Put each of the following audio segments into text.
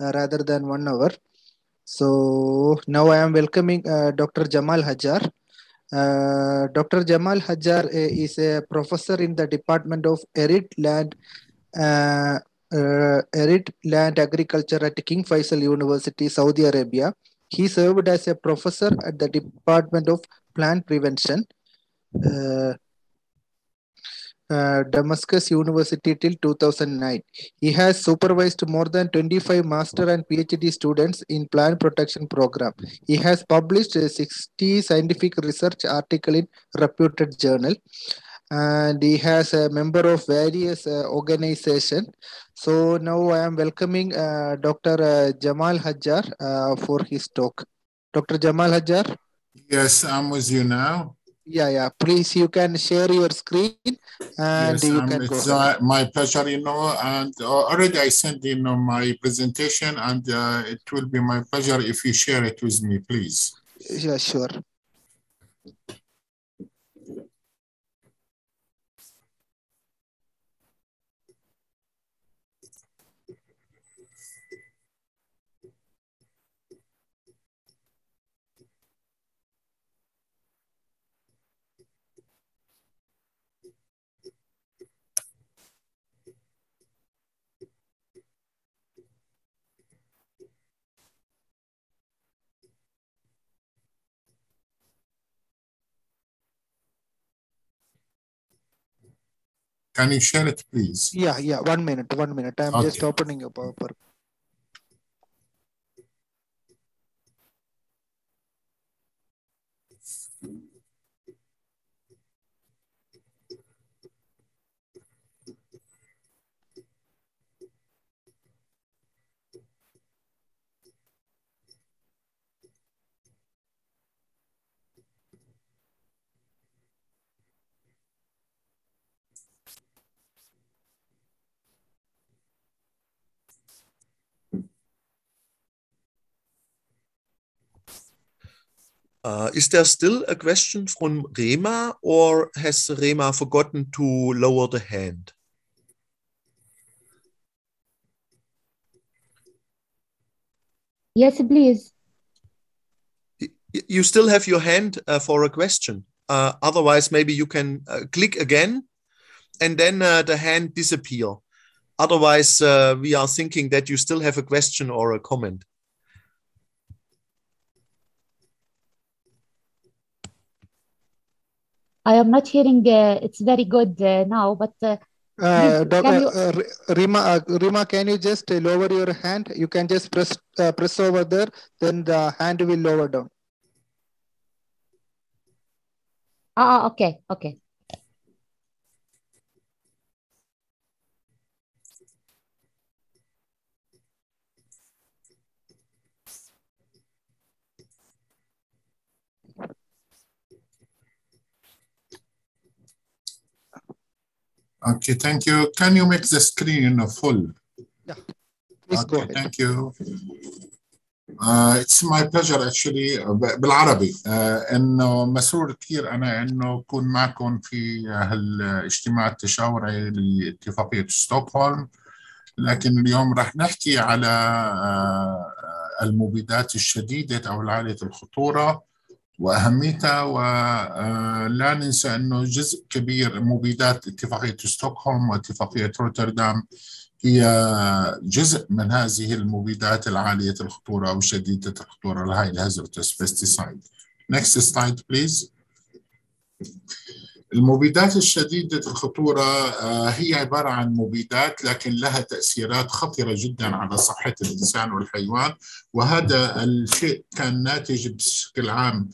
uh, rather than one hour. So now I am welcoming uh, Dr. Jamal Hajar. Uh, Dr. Jamal Hajar uh, is a professor in the Department of Arid Land, uh, uh, Arid Land Agriculture at King Faisal University, Saudi Arabia. He served as a professor at the Department of Plant Prevention, uh, Damascus University till 2009. He has supervised more than 25 master and PhD students in plant protection program. He has published uh, 60 scientific research article in reputed journal and he has a member of various uh, organization. So now I am welcoming uh, Dr. Uh, Jamal Hajar uh, for his talk. Dr. Jamal Hajar? Yes, I'm with you now. Yeah, yeah. Please, you can share your screen and yes, you um, can go. uh, my pleasure, you know, and uh, already I sent, you know, my presentation and uh, it will be my pleasure if you share it with me, please. Yeah, sure. Can you share it, please? Yeah, yeah. One minute, one minute. I'm just opening a PowerPoint. Uh, is there still a question from Rema or has Rema forgotten to lower the hand? Yes, please. You still have your hand uh, for a question. Uh, otherwise, maybe you can uh, click again and then uh, the hand disappear. Otherwise, uh, we are thinking that you still have a question or a comment. I am not hearing. Uh, it's very good uh, now, but uh, Uh, Please, can uh, you- uh, Rima, uh, Rima, can you just lower your hand? You can just press uh, press over there, then the hand will lower down. ah, ah, okay, okay. Okay, thank you. Can you make the screen full? Please go Okay, ahead. thank you. Uh, it's my pleasure actually uh, بالعربي uh, إنه مسرور كثير أنا إنه اكون معكم في هالاجتماع التشاوري لاتفاقية ستوكهولم لكن اليوم راح نحكي على uh, المبيدات الشديدة أو عاليه الخطورة وأهميتها ولا ننسى أنه جزء كبير مبيدات اتفاقية ستوكهولم واتفاقية روتردام هي جزء من هذه المبيدات العالية الخطورة أو شديدة الخطورة ال highly hazardous pesticide. Next slide please. المبيدات الشديدة الخطورة آه، هي عبارة عن مبيدات لكن لها تأثيرات خطرة جدا على صحة الإنسان والحيوان وهذا الشيء كان ناتج بشكل عام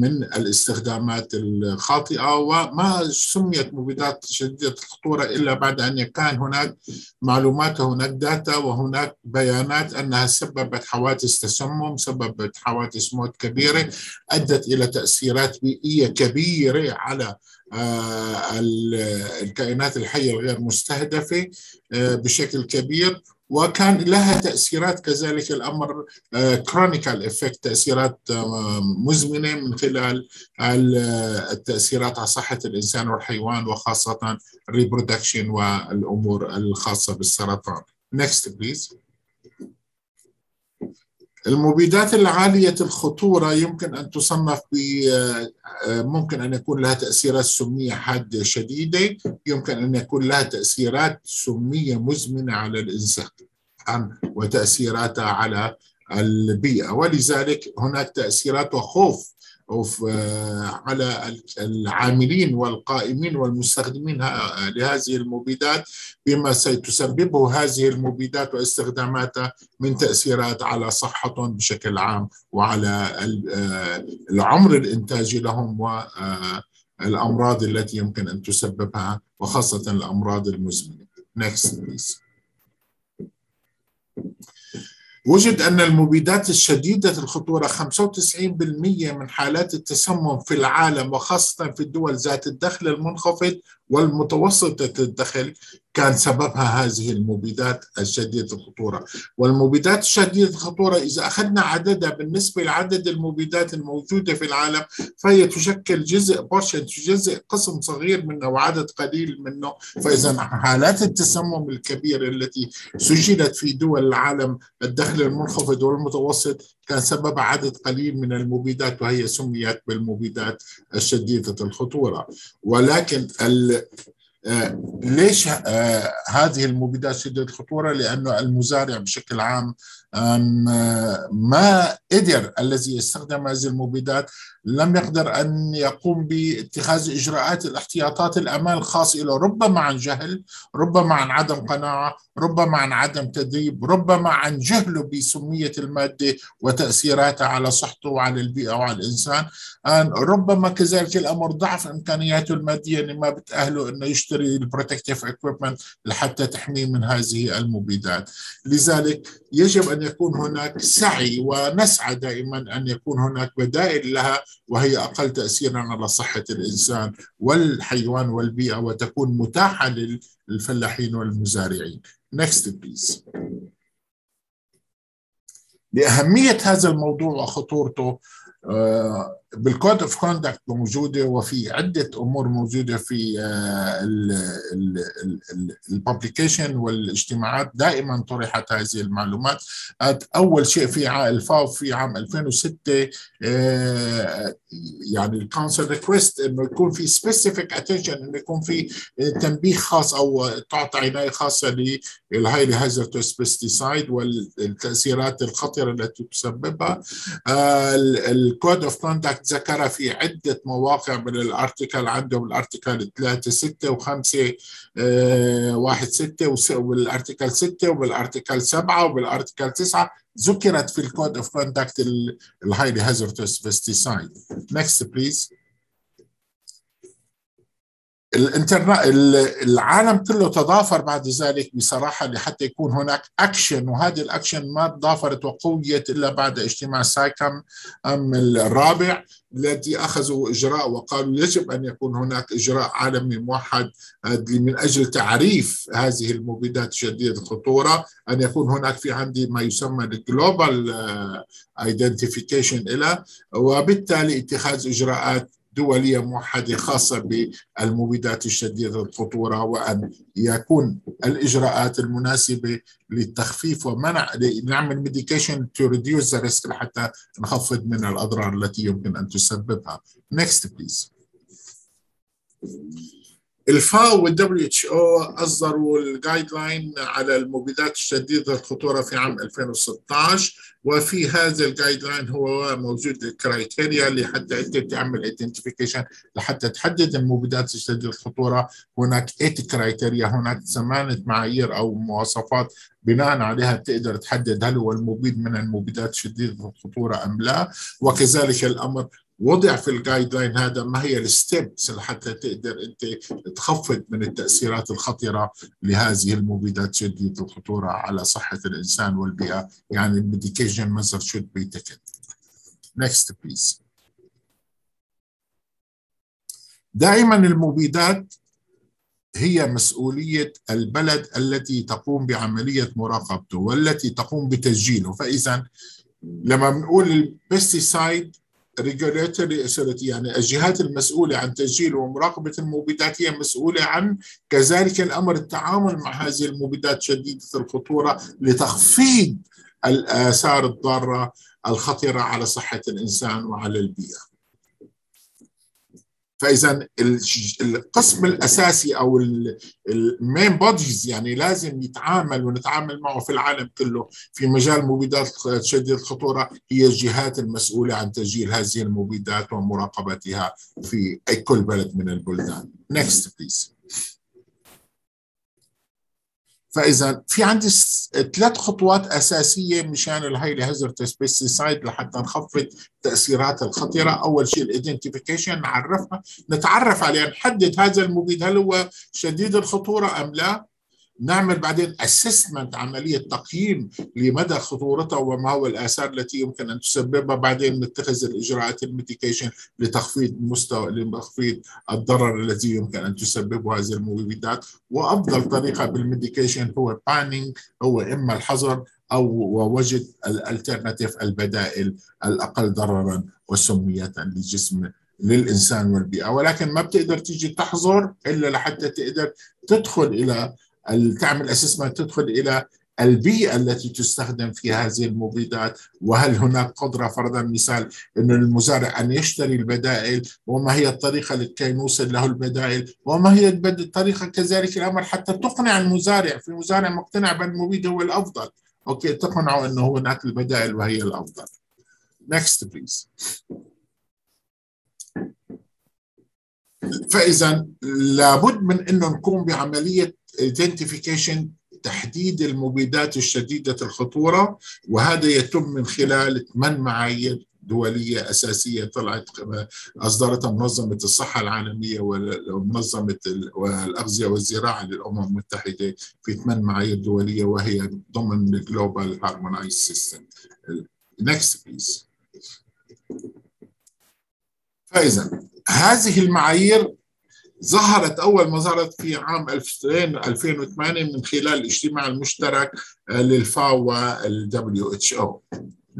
من الاستخدامات الخاطئة وما سميت مبيدات شديدة الخطورة إلا بعد أن كان هناك معلومات وهناك data وهناك بيانات أنها سببت حوادث تسمم سببت حوادث موت كبيرة أدت إلى تأثيرات بيئية كبيرة على آه، ال- الكائنات الحية الغير مستهدفة آه، بشكل كبير. وكان لها تأثيرات كذلك الأمر chronical effect تأثيرات آه، مزمنة من خلال ال- التأثيرات على صحة الإنسان والحيوان وخاصة الريبرودكشن والأمور الخاصة بالسرطان. Next please. المبيدات العالية الخطورة يمكن أن تصنف ب ممكن أن يكون لها تأثيرات سمية حادة شديدة يمكن أن يكون لها تأثيرات سمية مزمنة على الإنسان وتأثيراتها على البيئة. ولذلك هناك تأثيرات وخوف على العاملين والقائمين والمستخدمين لهذه المبيدات بما ستسببه هذه المبيدات واستخداماتها من تأثيرات على صحتهم بشكل عام وعلى العمر الإنتاجي لهم والأمراض التي يمكن أن تسببها وخاصة الأمراض المزمنة. Next please. وجد أن المبيدات الشديدة الخطورة 95% من حالات التسمم في العالم وخاصة في الدول ذات الدخل المنخفض والمتوسطة الدخل كان سببها هذه المبيدات الشديدة الخطورة. والمبيدات الشديدة الخطورة إذا أخذنا عددها بالنسبة لعدد المبيدات الموجودة في العالم فهي تشكل جزء بورشن جزء قسم صغير منه وعدد قليل منه. فإذا حالات التسمم الكبيرة التي سجلت في دول العالم الدخل المنخفض والمتوسط كان سبب عدد قليل من المبيدات وهي سميت بالمبيدات الشديدة الخطورة ولكن آه، ليش آه، هذه المبيدات شديدة الخطورة؟ لأنه المزارع بشكل عام ما قدر الذي يستخدم هذه المبيدات لم يقدر أن يقوم باتخاذ إجراءات الاحتياطات الأمان الخاص له ربما عن جهل ربما عن عدم قناعة ربما عن عدم تدريب ربما عن جهله بسمية المادة وتأثيراتها على صحته وعلى البيئة وعلى الإنسان. ربما كذلك الأمر ضعف إمكانياته المادية اللي ما بتأهله أنه يشتري ال protective equipment لحتى تحميه من هذه المبيدات. لذلك يجب أن يكون هناك سعي ونسعى دائما أن يكون هناك بدائل لها وهي أقل تأثيرا على صحة الإنسان والحيوان والبيئة وتكون متاحة للفلاحين والمزارعين. Next please. لأهمية هذا الموضوع وخطورته بال code of conduct موجودة وفي عدة أمور موجودة في ال publication والاجتماعات. دائما طرحت هذه المعلومات. أول شيء في ال FAO في عام 2006 آه، يعني ال council request إنه يكون في specific attention إنه يكون في تنبيه خاص أو تعطى عناية خاصة لل highly hazardous pesticide والتأثيرات الخطرة التي تسببها. ال code of conduct ذكر في عدة مواقع من ال article عندهم ال article 3 6 و5 1 6 وال article 6 وبال article 7 وبال article 9 ذكرت في ال code of conduct ال highly hazardous pesticide next please. الانترنت العالم كله تضافر بعد ذلك بصراحة لحتى يكون هناك اكشن وهذه الاكشن ما تضافرت وقويت إلا بعد اجتماع ICCM الرابع الذي أخذوا إجراء وقالوا يجب أن يكون هناك إجراء عالمي موحد من أجل تعريف هذه المبيدات شديده الخطورة أن يكون هناك في عندي ما يسمى ال global identification لها وبالتالي اتخاذ إجراءات دولية موحدة خاصة بالمبيدات الشديدة الخطورة وأن يكون الإجراءات المناسبة للتخفيف ومنع نعمل mitigation to reduce risk حتى نخفض من الأضرار التي يمكن أن تسببها. Next please. الفاو والدبليو اتش أو أصدروا ال guideline على المبيدات الشديدة الخطورة في عام 2016 وفي هذا ال guideline هو موجود ال criteria اللي حتى انت تعمل identification لحتى تحدد المبيدات الشديدة الخطورة. هناك 8 criteria هناك ثمانيه معايير أو مواصفات بناء عليها تقدر تحدد هل هو المبيد من المبيدات شديده الخطورة أم لا. وكذلك الأمر وضع في ال guideline هذا ما هي ال steps لحتى تقدر أنت تخفض من التأثيرات الخطرة لهذه المبيدات شديده الخطوره على صحة الإنسان والبيئة يعني ال mitigation measure should be taken. Next please. دائما المبيدات هي مسؤولية البلد التي تقوم بعملية مراقبته والتي تقوم بتسجيله فإذا لما بنقول ال pesticide regulatory authority يعني الجهات المسؤولة عن تسجيل ومراقبة المبيدات هي مسؤولة عن كذلك الأمر التعامل مع هذه المبيدات شديدة الخطورة لتخفيض الآثار الضارة الخطرة على صحة الإنسان وعلى البيئة. فإذا القسم الأساسي أو المين بوديز يعني لازم يتعامل ونتعامل معه في العالم كله في مجال مبيدات شديده الخطورة هي الجهات المسؤولة عن تسجيل هذه المبيدات ومراقبتها في كل بلد من البلدان. Next please. فإذا في عندي ثلاث خطوات أساسية مشان ال highly hazardous pesticide لحتى نخفض التاثيرات الخطرة. أول شيء ال identification نعرفها نتعرف عليه نحدد هذا المبيد هل هو شديد الخطورة أم لا. نعمل بعدين assessment عملية تقييم لمدى خطورتها وما هو الآثار التي يمكن أن تسببها. بعدين نتخذ الإجراءات ال mitigation لتخفيض مستوى لتخفيض الضرر الذي يمكن أن تسببه هذه المبيدات. وأفضل طريقة بال mitigation هو banning هو إما الحظر أو وجد ال alternative البدائل الأقل ضررا وسمية للجسم للإنسان والبيئة. ولكن ما بتقدر تيجي تحظر إلا لحتى تقدر تدخل إلى تعمل assessment تدخل إلى البيئة التي تستخدم في هذه المبيدات. وهل هناك قدرة فرضا مثال أن المزارع أن يشتري البدائل؟ وما هي الطريقة لكي نوصل له البدائل؟ وما هي الطريقة كذلك الأمر حتى تقنع المزارع؟ في مزارع مقتنع بأن المبيد هو الأفضل. أوكي تقنعه أنه هناك البدائل وهي الأفضل. Next please. فإذا لابد من أنه نقوم بعملية identification تحديد المبيدات الشديدة الخطورة وهذا يتم من خلال ثمان معايير دولية أساسية طلعت أصدرتها منظمة الصحة العالمية ومنظمة الأغذية والزراعة للأمم المتحدة في ثمان معايير دولية وهي ضمن ال global harmonized system Next please. فإذا هذه المعايير ظهرت أول ما ظهرت في عام 2008 من خلال الاجتماع المشترك لل FAO وال WHO.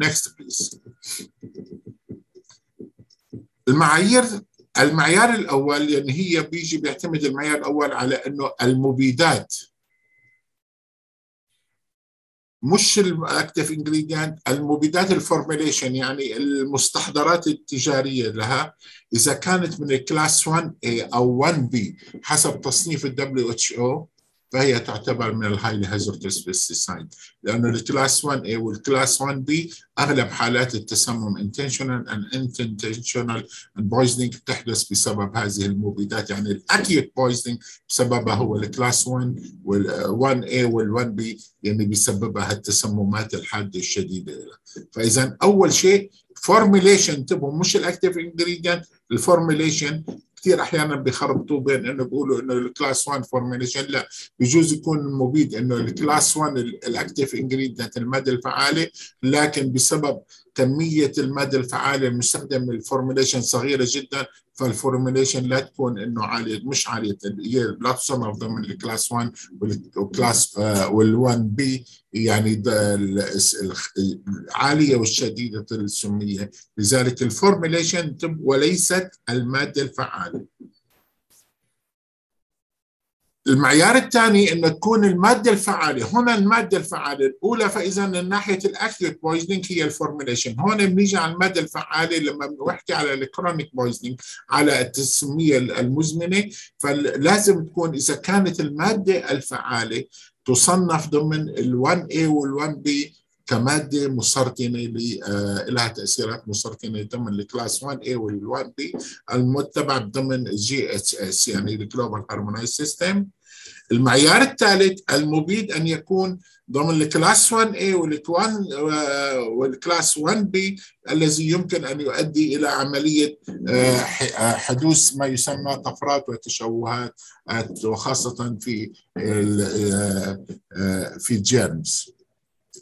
Next please. المعايير المعيار الأول يعني هي بيجي بيعتمد المعيار الأول على أنه المبيدات مش ال active ingredient المبيدات ال formulation يعني المستحضرات التجارية لها. إذا كانت من ال class 1 A أو 1 B حسب تصنيف ال WHO فهي تعتبر من ال highly hazardous pesticide لأنه ال class 1 A وال class 1 B أغلب حالات التسمم intentional and unintentional poisoning تحدث بسبب هذه المبيدات. يعني ال acute poisoning بسببها هو ال class 1 وال 1 A وال 1 B يعني بسببها التسممات الحادة الشديدة لها فاذا أول شيء formulation انتبهوا مش ال active ingredient ال formulation كثير أحيانا بيخربطوا بين إنه بيقولوا إنه ال class 1 formulation لا بيجوز يكون المبيد إنه ال class 1 ال active ingredient المادة الفعالة لكن بسبب كمية المادة الفعالة المستخدمة ال formulation صغيرة جدا فال formulation لا تكون إنه عالية مش عالية. هي لا تصنف ضمن الكلاس 1 والكلاس وال1 بي يعني العالية والشديدة السمية. لذلك ال formulation وليست المادة الفعالة. المعيار الثاني انه تكون المادة الفعالة هنا المادة الفعالة الأولى فإذا من ناحية ال acute poisoning هي ال formulation هون بنيجي على المادة الفعالة لما بنحكي على ال chronic poisoning على التسمية المزمنة. فلازم تكون إذا كانت المادة الفعالة تصنف ضمن ال1 A وال1 B كمادة مسرطنة لها تأثيرات مسرطنة ضمن ال class 1 A وال 1 B. المتبع ضمن GHS يعني ال global harmonized system المعيار الثالث المبيد أن يكون ضمن ال class 1 A وال class 1 B الذي يمكن أن يؤدي إلى عملية حدوث ما يسمى طفرات وتشوهات وخاصة في في ال germs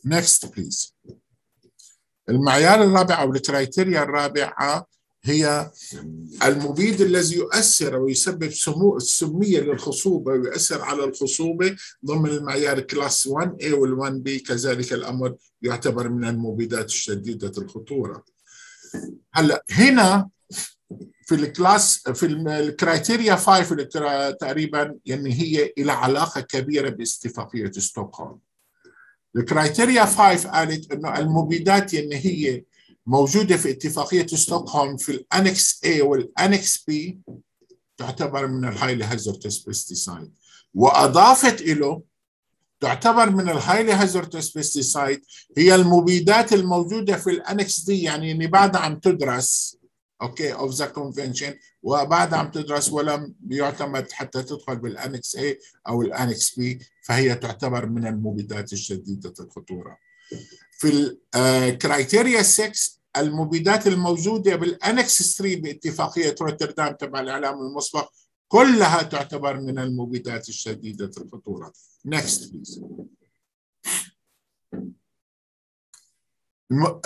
next please المعيار الرابع أو ال criteria الرابعة هي المبيد الذي يؤثر ويسبب السمية للخصوبة ويؤثر على الخصوبة ضمن المعيار class 1 A وال 1 B كذلك الأمر يعتبر من المبيدات الشديدة الخطورة. هلا هنا في ال class في ال criteria 5 تقريبا يعني هي لها علاقة كبيرة باتفاقية ستوكهولم. ال criteria 5 قالت إنه المبيدات اللي هي موجودة في اتفاقية ستوكهولم في ال annex A وال annex B تعتبر من ال highly hazardous pesticide وأضافت له تعتبر من ال highly hazardous pesticide هي المبيدات الموجودة في ال annex D يعني اللي بعدها عم تدرس okay of the convention وبعدها عم تدرس ولم يعتمد حتى تدخل بال annex A أو ال annex B فهي تعتبر من المبيدات الشديده الخطورة في ال criteria 6 المبيدات الموجودة بال annex 3 باتفاقية روتردام تبع الإعلام المسبق كلها تعتبر من المبيدات الشديده الخطورة. Next please.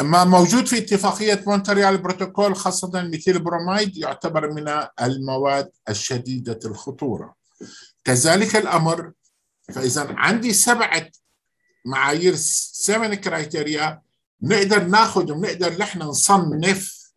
ما موجود في اتفاقية مونتريال بروتوكول خاصة methyl bromide يعتبر من المواد الشديدة الخطورة. كذلك الأمر فإذا عندي سبعة معايير سبعة criteria نقدر ناخذ ونقدر نحن نصنف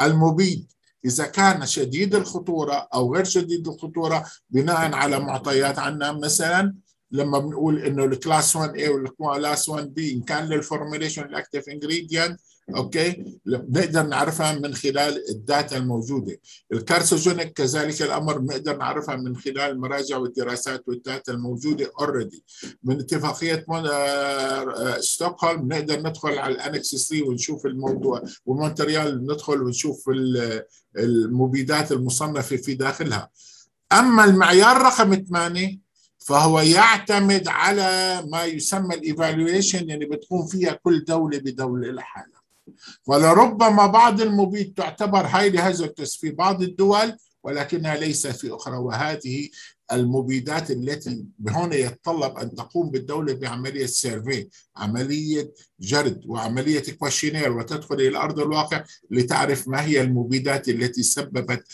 المبيد. إذا كان شديد الخطورة أو غير شديد الخطورة بناء على معطيات عنا مثلا لما بنقول إنه ال class 1 A وال class 1 B إن كان لل formulation ال active ingredient okay؟ بنقدر نعرفها من خلال ال data الموجودة. ال carcinogenic كذلك الأمر بنقدر نعرفها من خلال المراجع والدراسات وال data الموجودة already من اتفاقية ستوكهولم بنقدر ندخل على ال annex 3 ونشوف الموضوع ومونتريال ندخل ونشوف المبيدات المصنفة في داخلها. أما المعيار رقم 8 فهو يعتمد على ما يسمى ال evaluation يعني بتكون فيها كل دولة بدولة لحالها ولربما بعض المبيد تعتبر highly hazardous في بعض الدول ولكنها ليست في أخرى. وهذه المبيدات التي هنا يتطلب أن تقوم بالدولة بعملية survey عملية جرد وعملية questionnaire وتدخل إلى أرض الواقع لتعرف ما هي المبيدات التي سببت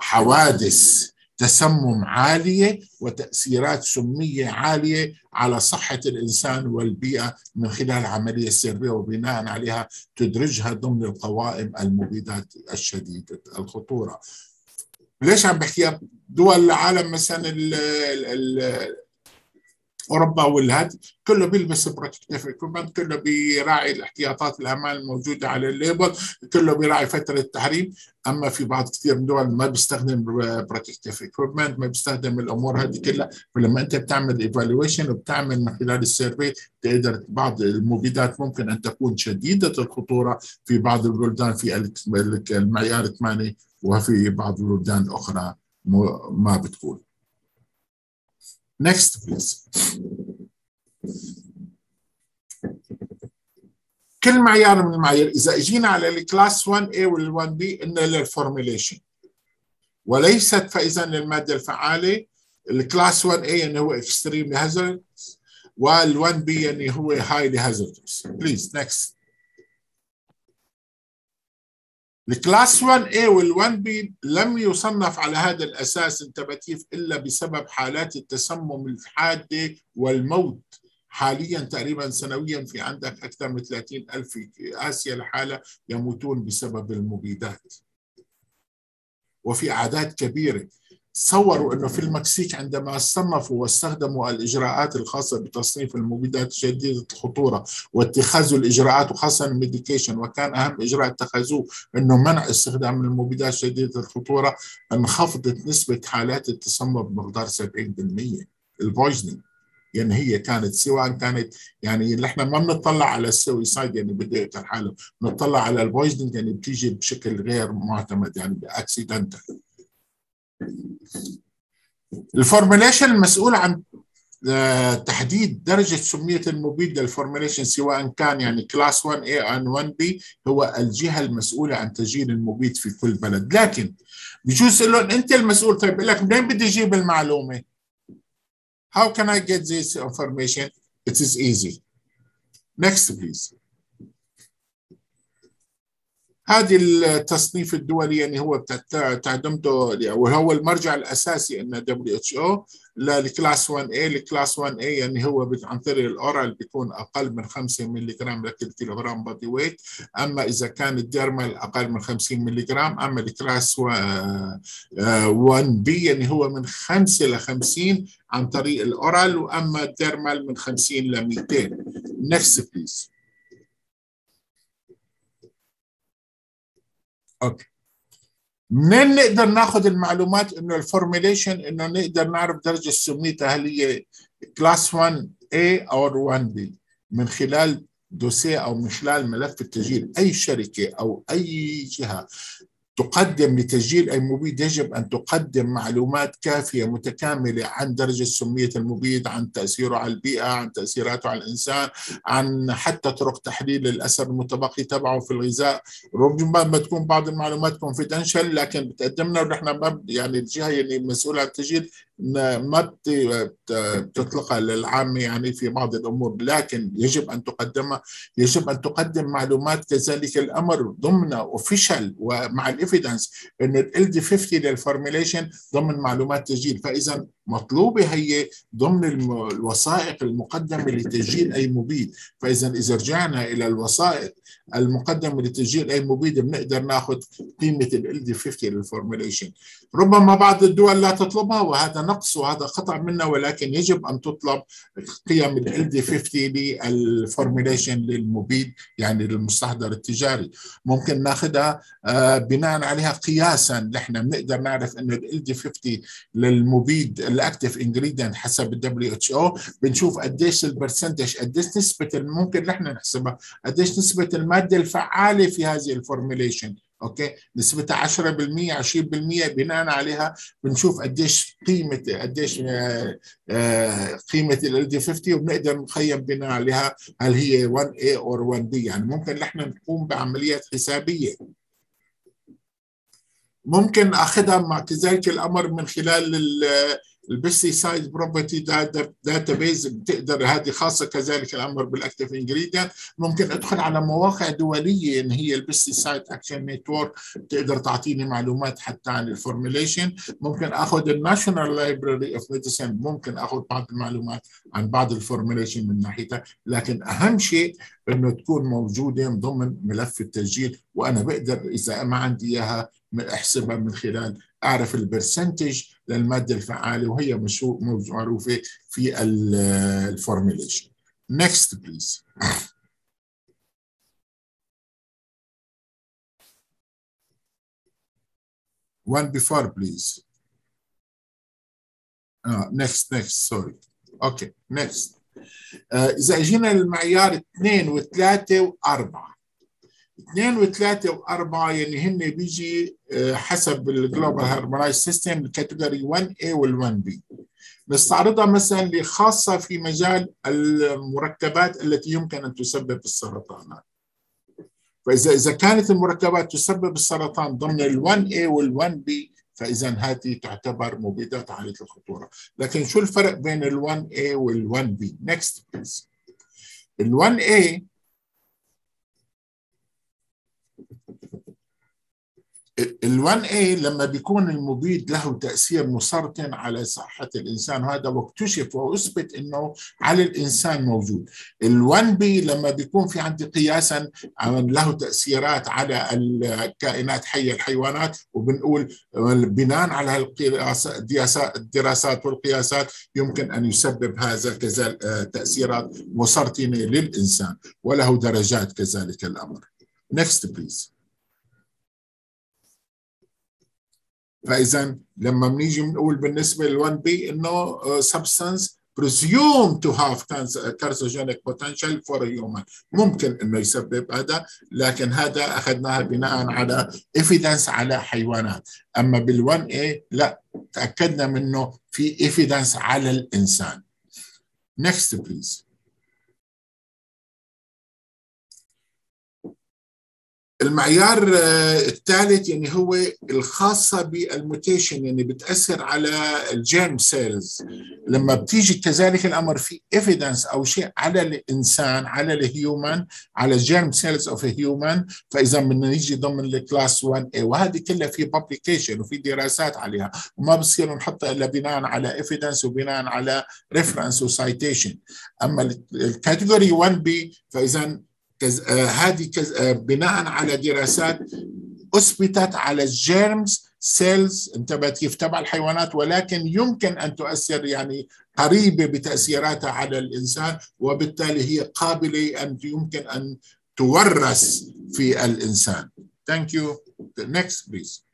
حوادث تسمم عالية وتأثيرات سمية عالية على صحة الإنسان والبيئة من خلال عملية survey وبناء عليها تدرجها ضمن القوائم المبيدات الشديدة الخطورة. ليش عم بحكيها؟ دول العالم مثلا أوروبا والهد كله بيلبس protective equipment كله بيراعي الاحتياطات الأمان الموجودة على ال label كله بيراعي فترة التحريم. أما في بعض كثير من الدول ما بيستخدم protective equipment ما بيستخدم الأمور هذه كلها. فلما أنت بتعمل evaluation وبتعمل من خلال ال survey تقدر بعض المبيدات ممكن أن تكون شديدة الخطورة. في بعض البلدان في المعيار 8 وفي بعض البلدان الأخرى ما بتكون. Next, please. كل معيار من المعايير إذا إجينا على ال class 1 A وال 1 B انه لل formulation وليست فإذا للمادة الفعالة ال class 1 A يعني هو extremely hazardous وال 1 B يعني هو highly hazardous. Please next. ال class 1 A وال 1 B لم يصنف على هذا الأساس انتباتيف إلا بسبب حالات التسمم الحادة والموت حاليا تقريبا سنويا في عندك أكثر من 30 ألف في آسيا لحالة يموتون بسبب المبيدات. وفي أعداد كبيرة. تصوروا إنه في المكسيك عندما صنفوا واستخدموا الإجراءات الخاصة بتصنيف المبيدات شديده الخطورة واتخاذوا الإجراءات وخاصة الميتيجيشن وكان أهم إجراء اتخذوه إنه منع استخدام المبيدات شديده الخطورة انخفضت نسبة حالات التسمم بمقدار 70% ال poisoning يعني هي كانت سواء كانت يعني إحنا ما بنطلع على ال suicide يعني بدايه الحاله بنطلع على ال poisoning يعني بتيجي بشكل غير معتمد يعني accidental ال formulation المسؤول عن تحديد درجة سمية المبيد لل formulation سواء كان يعني class 1 A أو 1 B هو الجهة المسؤولة عن تسجيل المبيد في كل بلد لكن بجوز لهم أنت المسؤول طيب لك منين بدي أجيب المعلومة How can I get this information? It is easy. Next please. هذه التصنيف الدولي يعني هو اعتمدته وهو المرجع الأساسي ال WHO لل class 1 a ال class 1 a يعني هو عن طريق ال oral بيكون أقل من 5 ملي جرام لكل كيلو جرام body weight أما إذا كان ال dermal أقل من 50 ملي جرام اما ال class 1 B يعني هو من 5 ل 50 عن طريق ال oral وأما ال dermal من 50 ل 200 Next please okay. منين نقدر ناخذ المعلومات إنه ال formulation إنه نقدر نعرف درجة سميتها هل هي class 1 A أو 1 B من خلال دوسيه أو من خلال ملف التسجيل. أي شركة أو أي جهة. تقدم لتسجيل أي مبيد يجب أن تقدم معلومات كافية متكاملة عن درجة سمية المبيد عن تأثيره على البيئة عن تأثيراته على الإنسان عن حتى طرق تحليل الأثر المتبقي تبعه في الغذاء. ربما ما تكون بعض المعلومات confidential لكن بتقدمنا ونحن يعني الجهة اللي مسؤولة عن التسجيل ما بتطلقها للعامة يعني في بعض الأمور لكن يجب أن تقدمها يجب أن تقدم معلومات كذلك الأمر ضمن official ومع ال evidence أن LD 50 لل formulation ضمن معلومات تسجيل فإذا مطلوبة هي ضمن الوثائق المقدمة لتسجيل أي مبيد. فإذا إذا رجعنا إلى الوثائق المقدمة لتسجيل أي مبيد بنقدر ناخذ قيمة LD 50 لل formulation ربما بعض الدول لا تطلبها وهذا نقص وهذا خطأ منا ولكن يجب أن تطلب قيم LD 50 لل formulation للمبيد يعني للمستحضر التجاري. ممكن ناخذها آه، بناء عليها قياسا. نحن بنقدر نعرف أن LD 50 للمبيد ال active ingredient حسب ال WHO بنشوف قديش ال percentage قديش نسبة ممكن نحن نحسبها قديش نسبة المادة الفعالة في هذه ال formulation okay؟ نسبتها 10% 20% بناء عليها بنشوف قديش قيمه قديش آه، آه، قيمة LD 50 وبنقدر نقيم بناء عليها هل هي 1A أو 1B يعني ممكن نحن نقوم بعمليات حسابية. ممكن أخذها مع كذلك الأمر من خلال ال pesticide property database بتقدر هذه خاصة كذلك الأمر بال active ingredient ممكن أدخل على مواقع دولية إن هي ال Pesticide Action Network تقدر تعطيني معلومات حتى عن ال formulation ممكن آخذ ال National Library of Medicine ممكن آخذ بعض المعلومات عن بعض ال formulation من ناحيتها. لكن أهم شيء إنه تكون موجودة ضمن ملف التسجيل وأنا بقدر إذا ما عندي إياها أحسبها من خلال أعرف ال percentage للمادة الفعالة وهي معروفة في ال formulation next please. One before please. Uh, next next sorry. Okay next. Uh, إذا اجينا للمعيار اثنين وثلاثة وأربعة. اثنين وثلاثة وأربعة يعني هن بيجي آه، حسب ال global harmonized system ال category 1A وال 1B نستعرضها مثلا لخاصة في مجال المركبات التي يمكن أن تسبب السرطانات فإذا إذا كانت المركبات تسبب السرطان ضمن ال 1A وال 1B فإذا هذه تعتبر مبيدات عالية الخطورة. لكن شو الفرق بين ال 1A وال 1B next please. ال 1A ال1 a لما بيكون المبيد له تأثير مسرطن على صحة الإنسان وهذا واكتشف وأثبت إنه على الإنسان موجود. ال1 b لما بيكون في عندي قياسا له تأثيرات على الكائنات حية الحيوانات وبنقول بناء على الدراسات والقياسات يمكن أن يسبب هذا كذلك تأثيرات مسرطنة للإنسان وله درجات كذلك الأمر. Next please. فإذا لما بنيجي بنقول بالنسبة لل 1 بي إنه سبستانس presumed to have carcinogenic potential for a human. ممكن إنه يسبب هذا لكن هذا اخذناها بناء على evidence على حيوانات. أما بال 1 a لا تأكدنا منه في evidence على الإنسان. Next please. المعيار آه، الثالث يعني هو الخاصة بال mutation يعني بتأثر على ال germ cells. لما بتيجي كذلك الأمر في evidence أو شيء على الإنسان على ال human على ال germ cells of human فإذا بدنا نيجي ضمن ال class 1 a وهذه كلها في publication وفي دراسات عليها وما بصير نحطها إلا بناء على evidence وبناء على reference و citation أما ال category 1 b فإذا كز... آه هذه كز... آه بناء على دراسات أثبتت على ال germs cells انتبهت كيف تبع الحيوانات ولكن يمكن أن تؤثر يعني قريبة بتأثيراتها على الإنسان وبالتالي هي قابلة أن يمكن أن تورث في الإنسان. Thank you. Next please.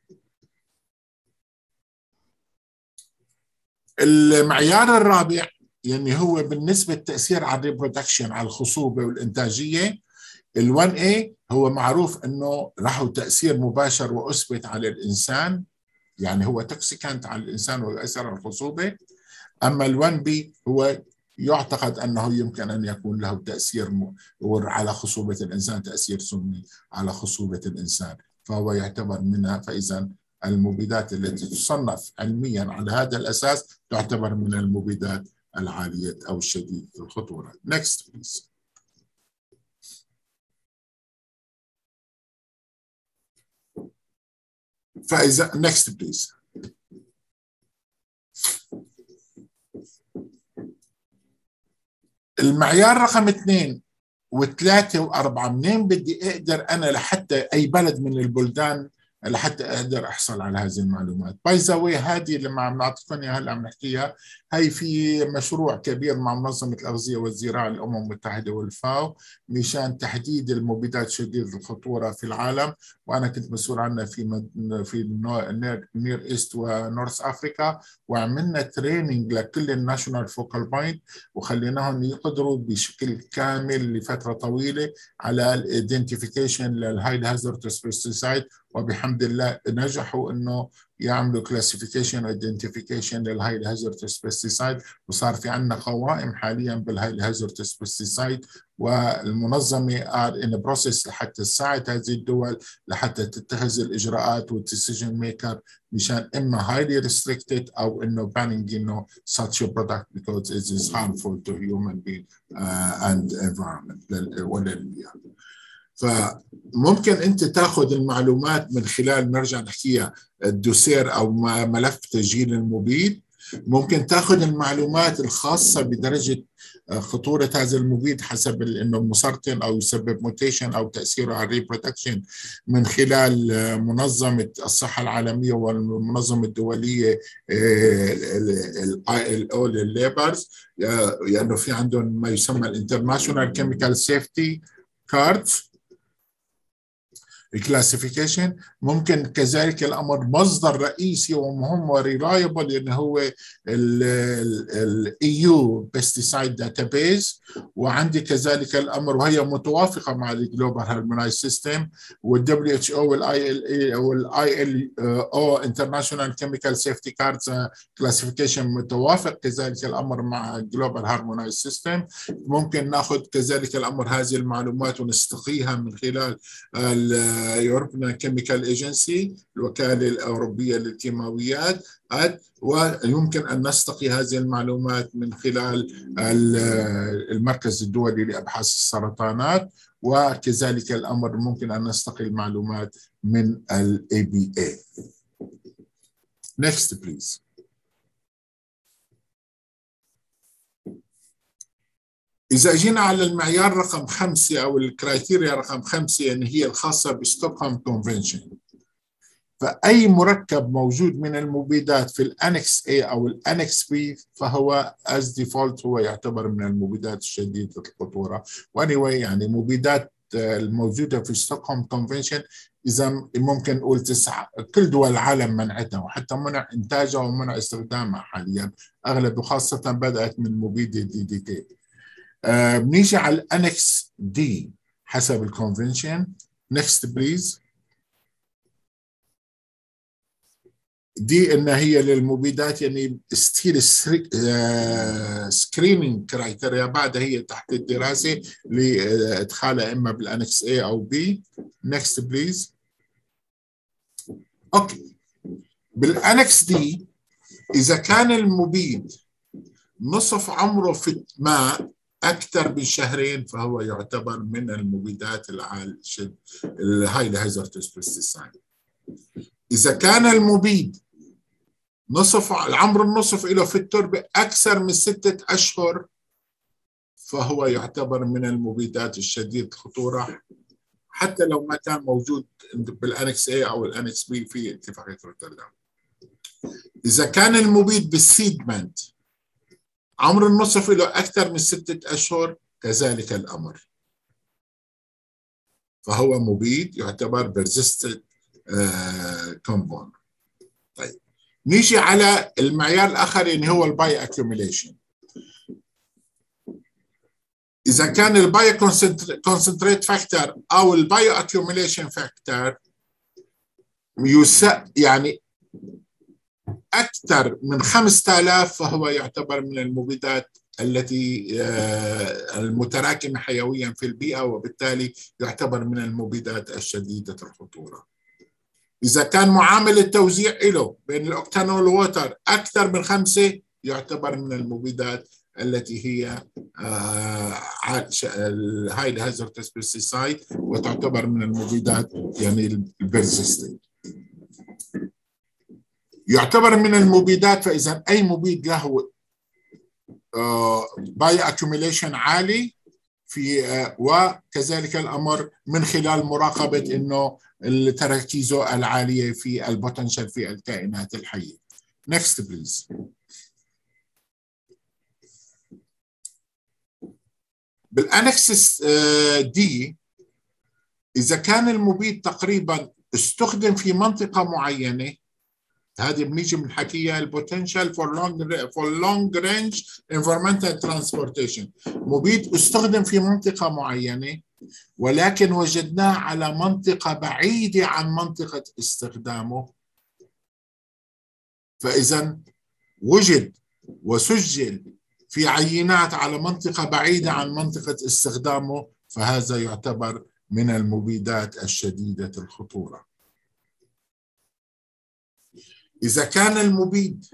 المعيار الرابع يعني هو بالنسبة للتأثير على ال reproduction على الخصوبة والإنتاجية ال1 A هو معروف إنه له تأثير مباشر وأثبت على الإنسان يعني هو toxicant على الإنسان ويؤثر على الخصوبة أما ال1 B هو يعتقد إنه يمكن أن يكون له تأثير على خصوبة الإنسان تأثير سمي على خصوبة الإنسان فهو يعتبر منها فإذا المبيدات التي تصنف علميا على هذا الأساس تعتبر من المبيدات العالية أو الشديده الخطورة. Next please. فإذا next please. المعيار رقم اثنين وثلاثة وأربعة منين بدي أقدر أنا لحتى أي بلد من البلدان لحتى أقدر أحصل على هذه المعلومات. by the هذه اللي عم نعطيكم اياها اللي عم نحكيها هي في مشروع كبير مع منظمة الأغذية والزراعة الأمم المتحدة وال FAO مشان تحديد المبيدات شديده الخطورة في العالم وأنا كنت مسؤول عنها في مد... في Near East و North Africa. وعملنا training لكل ال national focal point وخليناهم يقدروا بشكل كامل لفترة طويلة على ال identification لل high hazard pesticide وبحمد الله نجحوا إنه يعملوا classification identification لل high hazardous pesticide وصار في عندنا قوائم حاليا بال high hazardous pesticide والمنظمة are in process لحتى تساعد هذه الدول لحتى تتخذ الإجراءات وال decision maker مشان اما highly restricted أو إنه banning إنه such a product because it is harmful to human being uh, وللبيئه. فممكن انت تاخذ المعلومات من خلال نرجع نحكيها ال dossier أو ملف تسجيل المبيد. ممكن تاخذ المعلومات الخاصة بدرجة خطورة هذا المبيد حسب إنه مسرطن أو يسبب mutation أو تأثيره على ال reproduction من خلال منظمة الصحة العالمية والمنظمة الدولية الأول ال labours لأنه في عندهم ما يسمى ال international chemical safety cards ال classification ممكن كذلك الأمر مصدر رئيسي ومهم و reliable اللي هو ال EU pesticide database وعندي كذلك الأمر وهي متوافقة مع ال global harmonized system وال WHO وال ILA وال ILO international chemical safety cards classification متوافق كذلك الأمر مع ال global harmonized system ممكن نأخذ كذلك الأمر هذه المعلومات ونستقيها من خلال European Chemical Agency الوكالة الأوروبية للكيماويات ويمكن أن نستقي هذه المعلومات من خلال المركز الدولي لأبحاث السرطانات وكذلك الأمر ممكن أن نستقي المعلومات من ال EPA. Next please. إذا جينا على المعيار رقم خمسة أو ال criteria رقم خمسة يعني هي الخاصة ب Stockholm Convention. فأي مركب موجود من المبيدات في ال annex A أو ال annex B فهو as default هو يعتبر من المبيدات الشديدة الخطورة. واني يعني مبيدات الموجودة في Stockholm Convention إذا ممكن نقول تسعة. كل دول العالم منعتها وحتى منع إنتاجها ومنع استخدامها حاليا. أغلب وخاصة بدأت من مبيد ال DDT آه بنيجي على ال annex D حسب ال convention next please دي إن هي للمبيدات يعني still screening criteria بعدها هي تحت الدراسة لإدخالها إما بال annex A أو B next please. okay بال annex D إذا كان المبيد نصف عمره في الماء أكثر من شهرين فهو يعتبر من المبيدات ال high hazardous pesticide إذا كان المبيد نصف العمر النصف له في التربة أكثر من ستة أشهر فهو يعتبر من المبيدات الشديد الخطورة. حتى لو ما كان موجود بال annex A أو ال annex B في اتفاقيه روتردام إذا كان المبيد بال sediment عمر النصف له أكثر من ستة أشهر كذلك الأمر. فهو مبيد يعتبر persistent compound طيب. نيجي على المعيار الآخر اللي هو ال bioaccumulation إذا كان ال bioconcentrate factor أو ال bioaccumulation factor يعني أكثر من 5000 فهو يعتبر من المبيدات التي المتراكمة حيويا في البيئة وبالتالي يعتبر من المبيدات الشديدة الخطورة. إذا كان معامل التوزيع له بين ال octanol water أكثر من خمسة يعتبر من المبيدات التي هي ال high hazardous pesticide وتعتبر من المبيدات يعني ال persistent يعتبر من المبيدات فإذا أي مبيد له bioaccumulation عالي في وكذلك الأمر من خلال مراقبة إنه تركيزه العالية في ال potential في الكائنات الحية. Next please. بال Annexes D إذا كان المبيد تقريبا استخدم في منطقة معينة هذه بنيجي بنحكيها ال potential for long for long range environmental transportation مبيد استخدم في منطقة معينة ولكن وجدناه على منطقة بعيدة عن منطقة استخدامه. فاذا وجد وسجل في عينات على منطقة بعيدة عن منطقة استخدامه فهذا يعتبر من المبيدات الشديدة الخطورة. إذا كان المبيد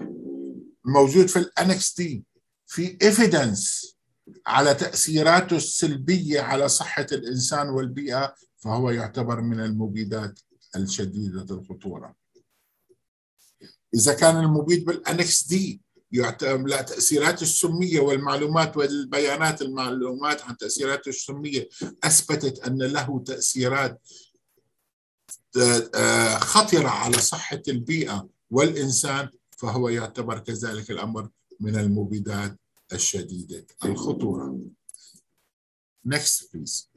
موجود في ال Annex D في evidence على تأثيراته السلبية على صحة الإنسان والبيئة فهو يعتبر من المبيدات الشديدة الخطورة. إذا كان المبيد بال Annex D لا تاثيرات السمية والمعلومات والبيانات المعلومات عن تاثيرات السمية أثبتت أن له تأثيرات خطرة على صحة البيئة والإنسان فهو يعتبر كذلك الأمر من المبيدات الشديدة الخطورة. Next please.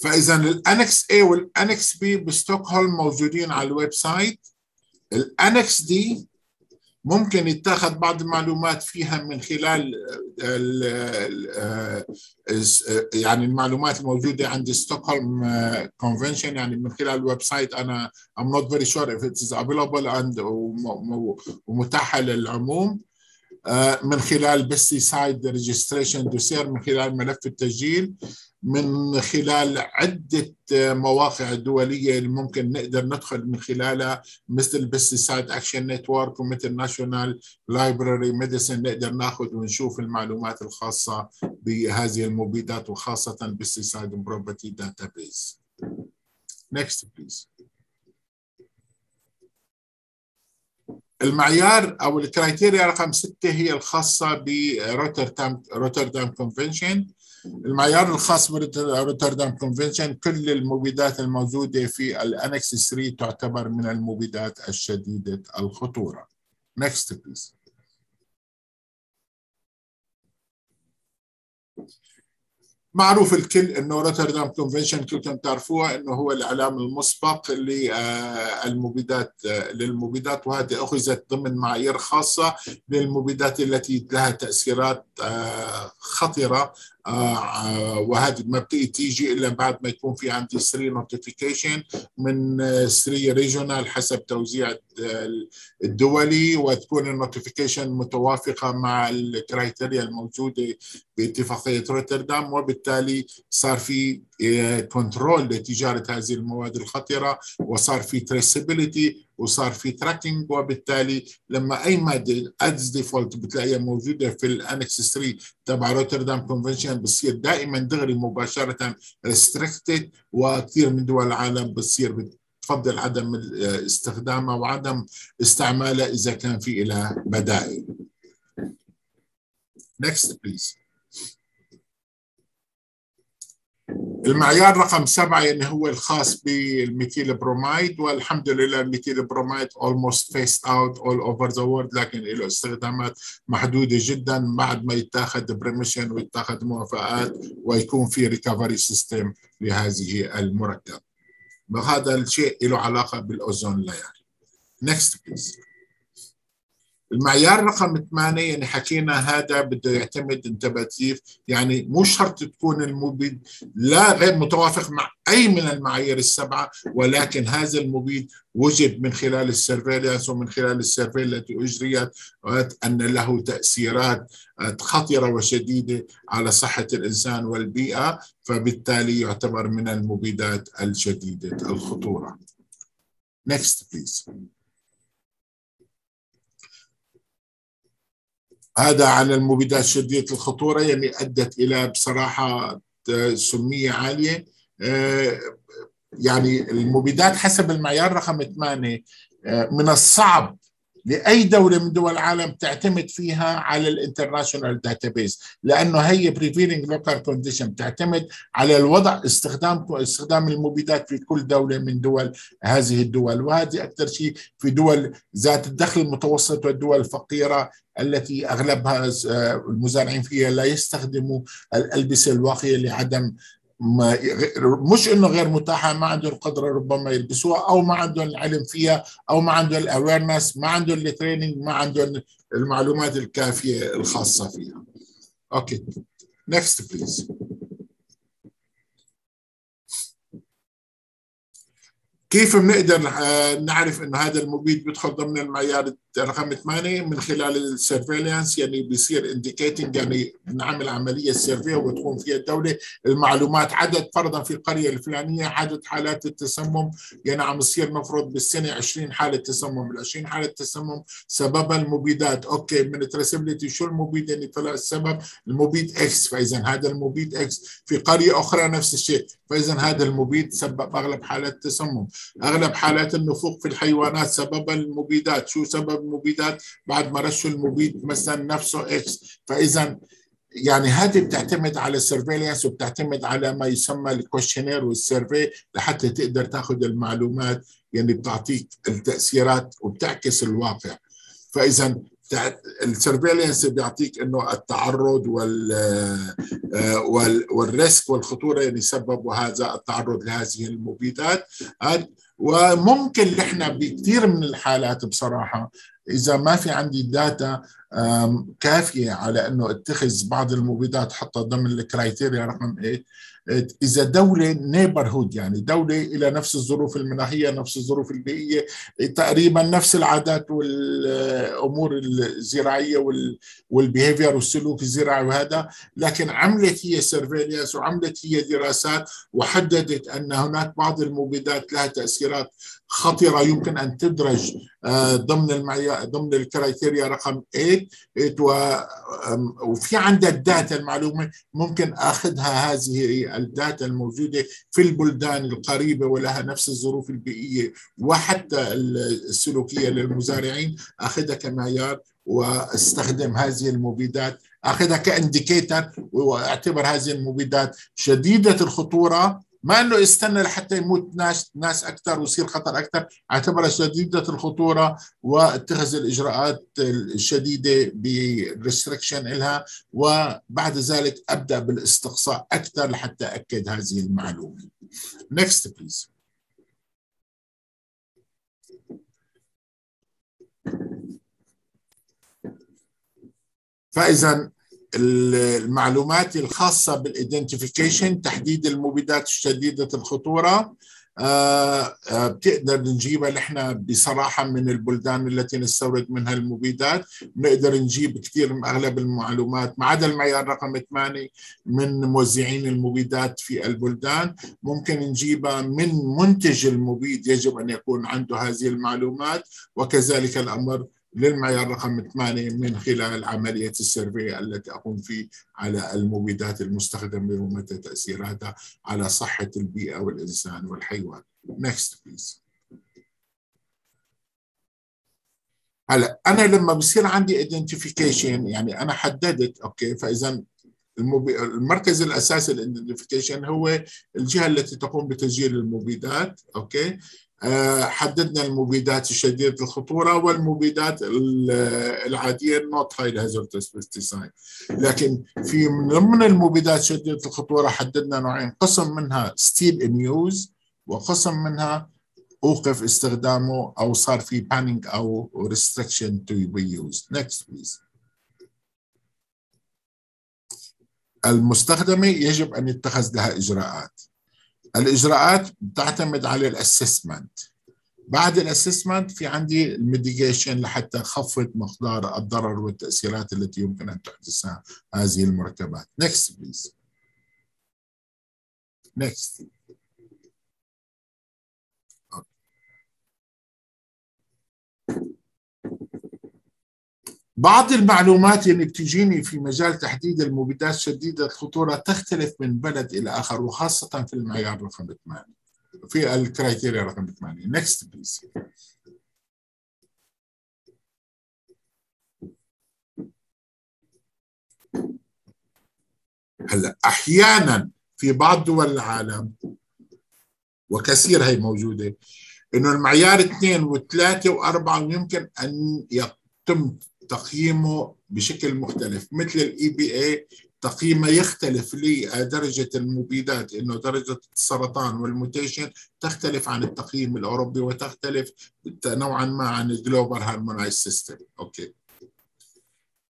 فإذا ال Annex A وال Annex B بستوكهولم موجودين على ال website. ال Annex D ممكن يتاخذ بعض المعلومات فيها من خلال ال ال يعني المعلومات الموجودة عند ستوكهولم convention يعني من خلال ال website أنا I'm not very sure if it is available and ومتاحة للعموم. من خلال pesticide registration dossier من خلال ملف التسجيل. من خلال عدة مواقع دولية اللي ممكن نقدر ندخل من خلالها مثل Pesticide Action Network ومثل National Library Medicine نقدر ناخذ ونشوف المعلومات الخاصة بهذه المبيدات وخاصة Pesticide Property Database. Next please. المعيار أو ال criteria رقم ستة هي الخاصة بروتردام روتردام convention المعيار الخاص بروتردام convention كل المبيدات الموجودة في ال Annex 3 تعتبر من المبيدات الشديدة الخطورة. Next please. معروف الكل إنه روتردام convention كلكم تعرفوها إنه هو الإعلام المسبق للمبيدات للمبيدات وهذه أخذت ضمن معايير خاصة للمبيدات التي لها تأثيرات خطرة وهذه ما بتيجي تيجي إلا بعد ما يكون في عندي 3 notification من 3 regional حسب توزيع الدولي وتكون ال notification متوافقة مع ال criteria الموجودة باتفاقية روتردام وبالتالي صار في control لتجارة هذه المواد الخطرة وصار في traceability وصار في tracking وبالتالي لما أي ماده as default بتلاقيها موجودة في ال Annex 3 تبع روتردام convention بتصير دائما دغري مباشرة restricted وكثير من دول العالم بتصير تفضل عدم استخدامها وعدم استعمالها إذا كان في لها بدائل. Next please. المعيار رقم سبعة يعني هو الخاص بال methyl bromide والحمد لله ال methyl bromide almost phased out all over the world لكن له استخدامات محدودة جدا بعد ما يتاخذ permission ويتاخذ موافقات ويكون في recovery system لهذه المركب. وهذا الشيء له علاقة بال ozone layer next please. المعيار رقم ثمانية يعني حكينا هذا بده يعتمد انتبه كيف يعني مو شرط تكون المبيد لا غير متوافق مع أي من المعايير السبعة ولكن هذا المبيد وجد من خلال ال surveillance ومن خلال ال survey التي اجريت أن له تأثيرات خطرة وشديدة على صحة الإنسان والبيئة فبالتالي يعتبر من المبيدات الشديدة الخطورة. Next please. هذا على المبيدات شديدة الخطورة يعني أدت إلى بصراحة سمية عالية. يعني المبيدات حسب المعيار رقم ثمانية. من الصعب لأي دولة من دول العالم تعتمد فيها على ال international database لأنه هي prevailing local condition تعتمد على الوضع استخدام استخدام المبيدات في كل دولة من دول هذه الدول. وهذه أكثر شيء في دول ذات الدخل المتوسط والدول الفقيرة التي أغلبها المزارعين فيها لا يستخدموا الألبسة الواقية لعدم ما مش إنه غير متاحة ما عندهم القدرة ربما يلبسوها أو ما عندهم العلم فيها أو ما عندهم ال awareness ما عندهم ال training ما عندهم المعلومات الكافية الخاصة فيها. Okay. Next please كيف بنقدر نعرف إنه هذا المبيد بيدخل ضمن المعيار رقم 8 من خلال ال surveillance يعني بيصير indicating يعني بنعمل عملية survey وتكون فيها الدولة. المعلومات عدد فرضا في القرية الفلانية عدد حالات التسمم. يعني عم يصير مفروض بالسنة 20 حالة تسمم ال 20 حالة تسمم سببها المبيدات. أوكي من traceability شو المبيد؟ اللي طلع السبب المبيد X فاذا هذا المبيد X في قرية أخرى نفس الشيء فاذا هذا المبيد سبب أغلب حالات التسمم. أغلب حالات النفوق في الحيوانات سببها المبيدات. شو سبب المبيدات بعد ما رشوا المبيد مثلا نفسه X فاذا يعني هذه بتعتمد على ال surveillance وبتعتمد على ما يسمى ال questionnaire وال survey لحتى تقدر تاخذ المعلومات يعني بتعطيك التأثيرات وبتعكس الواقع. فاذا ال surveillance بيعطيك إنه التعرض وال وال risk والخطورة اللي سببوا هذا التعرض لهذه المبيدات. وممكن نحن بكثير من الحالات بصراحة إذا ما في عندي data كافية على إنه أتخذ بعض المبيدات حتى ضمن ال criteria رقم 8 اذا دولة neighborhood يعني دولة إلى نفس الظروف المناخيه نفس الظروف البيئية. تقريبا نفس العادات والأمور الزراعية وال behavior والسلوك الزراعي وهذا. لكن عملت هي surveillance وعملت هي دراسات وحددت أن هناك بعض المبيدات لها تأثيرات خطرة يمكن أن تدرج ضمن المعيار ضمن ال criteria رقم 8 وفي عندها ال data المعلومة ممكن أخذها هذه ال data الموجودة في البلدان القريبة ولها نفس الظروف البيئية وحتى السلوكية للمزارعين. أخذها كمعيار وأستخدم هذه المبيدات. أخذها ك indicator وأعتبر هذه المبيدات شديدة الخطورة. ما إنه استنى لحتى يموت ناس ناس أكثر ويصير خطر أكثر اعتبرها شديدة الخطورة واتخذ الإجراءات الشديدة ب restriction لها وبعد ذلك أبدأ بالاستقصاء أكثر لحتى أكد هذه المعلومة. Next please. فاذا المعلومات الخاصة بالايدنتيفيكيشن تحديد المبيدات الشديدة الخطورة. آه، آه، بتقدر نجيبها نحن بصراحة من البلدان التي نستورد منها المبيدات. نقدر نجيب كثير من أغلب المعلومات ما عدا المعيار رقم 8 من موزعين المبيدات في البلدان. ممكن نجيبها من منتج المبيد يجب أن يكون عنده هذه المعلومات وكذلك الأمر للمعيار رقم 8 من خلال عملية السيرفي التي أقوم فيه على المبيدات المستخدمة ومتى تأثيراتها على صحة البيئة والإنسان والحيوان. Next please. هلا أنا لما بصير عندي identification يعني أنا حددت okay فإذا المركز الأساسي لل identification هو الجهة التي تقوم بتسجيل المبيدات okay حددنا المبيدات الشديدة الخطورة والمبيدات العادية not highly hazardous pesticide لكن في من ضمن المبيدات شديدة الخطورة حددنا نوعين قسم منها still in use وقسم منها أوقف استخدامه أو صار في banning أو restriction to be used. Next please. المستخدمة يجب أن يتخذ لها إجراءات. الإجراءات تعتمد على الأسسمنت. بعد الأسسمنت في عندي الميديجيشن لحتى أخفض مقدار الضرر والتأثيرات التي يمكن أن تحدثها هذه المركبات next please. Next. بعض المعلومات اللي بتجيني في مجال تحديد المبيدات شديدة الخطورة تختلف من بلد إلى آخر وخاصة في المعيار رقم 8 في الكرايتيريا رقم 8 next please. هلأ أحيانا في بعض دول العالم وكثير هي موجودة إنه المعيار اثنين وثلاثة وأربعة يمكن أن يتم تقييمه بشكل مختلف مثل ال EPA تقييمه يختلف لدرجة المبيدات إنه درجة السرطان وال mutation تختلف عن التقييم الأوروبي وتختلف نوعا ما عن ال Global Harmonized System. okay.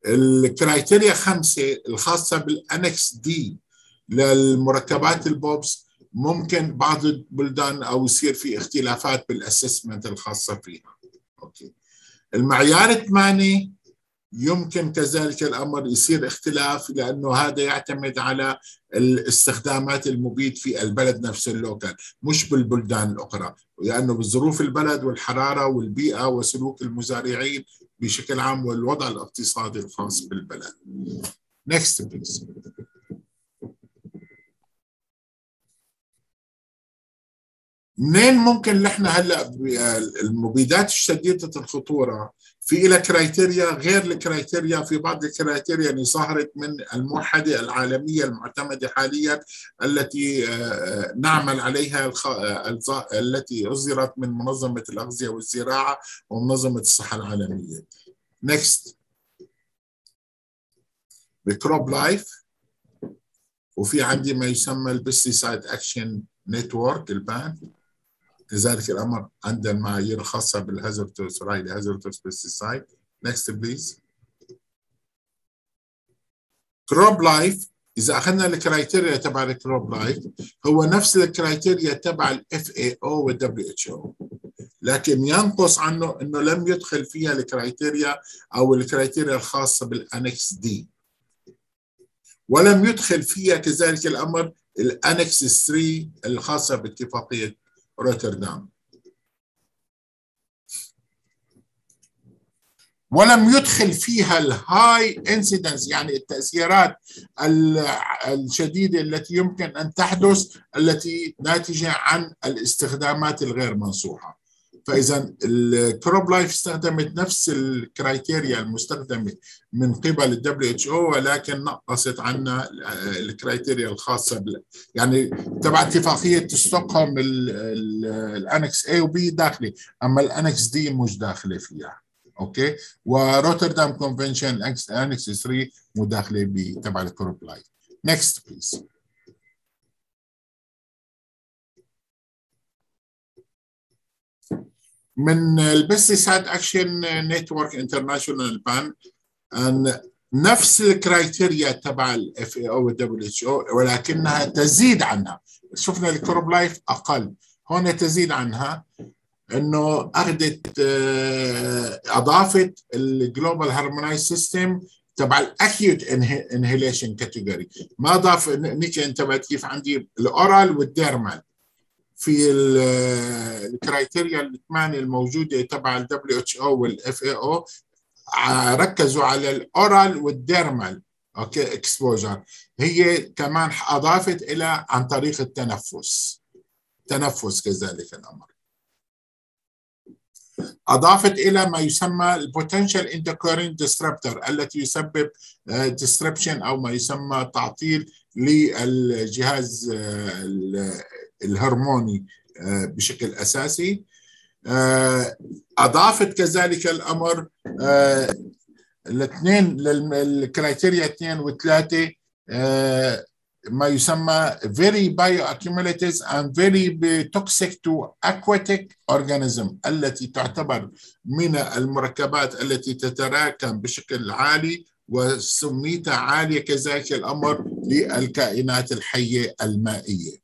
ال criteria خمسة الخاصة بال Annex D للمركبات ال POPs ممكن بعض البلدان أو يصير في اختلافات بال assessment الخاصة فيها. okay. المعيار 8 يمكن كذلك الأمر يصير اختلاف لأنه هذا يعتمد على الاستخدامات المبيد في البلد نفسه ال local مش بالبلدان الأخرى لأنه بظروف البلد والحرارة والبيئة وسلوك المزارعين بشكل عام والوضع الاقتصادي الخاص بالبلد. Next please. منين ممكن نحن هلأ المبيدات الشديدة الخطورة في لها criteria غير ال criteria في بعض ال criteria اللي ظهرت من الموحدة العالمية المعتمدة حاليا التي آه، نعمل عليها آه، التي اصدرت من منظمة الأغذية والزراعة ومنظمة الصحة العالمية. next ب CropLife وفي عندي ما يسمى ال Pesticide Action Network ال PAN. كذلك الأمر عند المعايير الخاصة بال hazardous highly hazardous pesticide next please CropLife إذا أخذنا ال criteria تبع ال CropLife هو نفس ال criteria تبع ال FAO وال WHO لكن ينقص عنه إنه لم يدخل فيها ال criteria أو ال criteria الخاصة بال Annex D ولم يدخل فيها كذلك الأمر ال Annex 3 الخاصة باتفاقية روتردام. ولم يدخل فيها ال high incidence يعني التأثيرات الشديدة التي يمكن أن تحدث التي ناتجة عن الاستخدامات الغير منصوحة. فإذا ال CropLife استخدمت نفس ال criteria المستخدمة من قبل ال WHO ولكن نقصت عنا ال criteria الخاصة بال يعني تبع اتفاقية ستوكهولم ال Annex A و B داخلي أما ال Annex D مش داخلة فيها. okay؟ و Rotterdam Convention Annex 3 مش داخلة تبع ال CropLife next please من ال Pesticide Action Network International PAN أن نفس ال criteria تبع ال FAO وال WHO ولكنها تزيد عنها. شفنا ال CropLife أقل. هون تزيد عنها. إنه أخذت آه، أضافت ال Global Harmonized System تبع ال acute inhalation category ما ضاف نيكي انتبهت كيف عندي ال oral وال dermal في ال criteria الثمانيه الموجودة تبع الدبليو اتش أو والاف اي أو ركزوا على ال oral وال dermal أوكي exposure هي كمان أضافت إلى عن طريق التنفس. تنفس كذلك الأمر. أضافت إلى ما يسمى ال potential endocrine disruptor التي يسبب disruption أو ما يسمى تعطيل للجهاز الهرموني بشكل أساسي. أضافت كذلك الأمر الاثنين ال criteria اثنين وثلاثة ما يسمى very bioaccumulators and very toxic to aquatic organism التي تعتبر من المركبات التي تتراكم بشكل عالي وسميتها عالية كذلك الأمر للكائنات الحية المائية.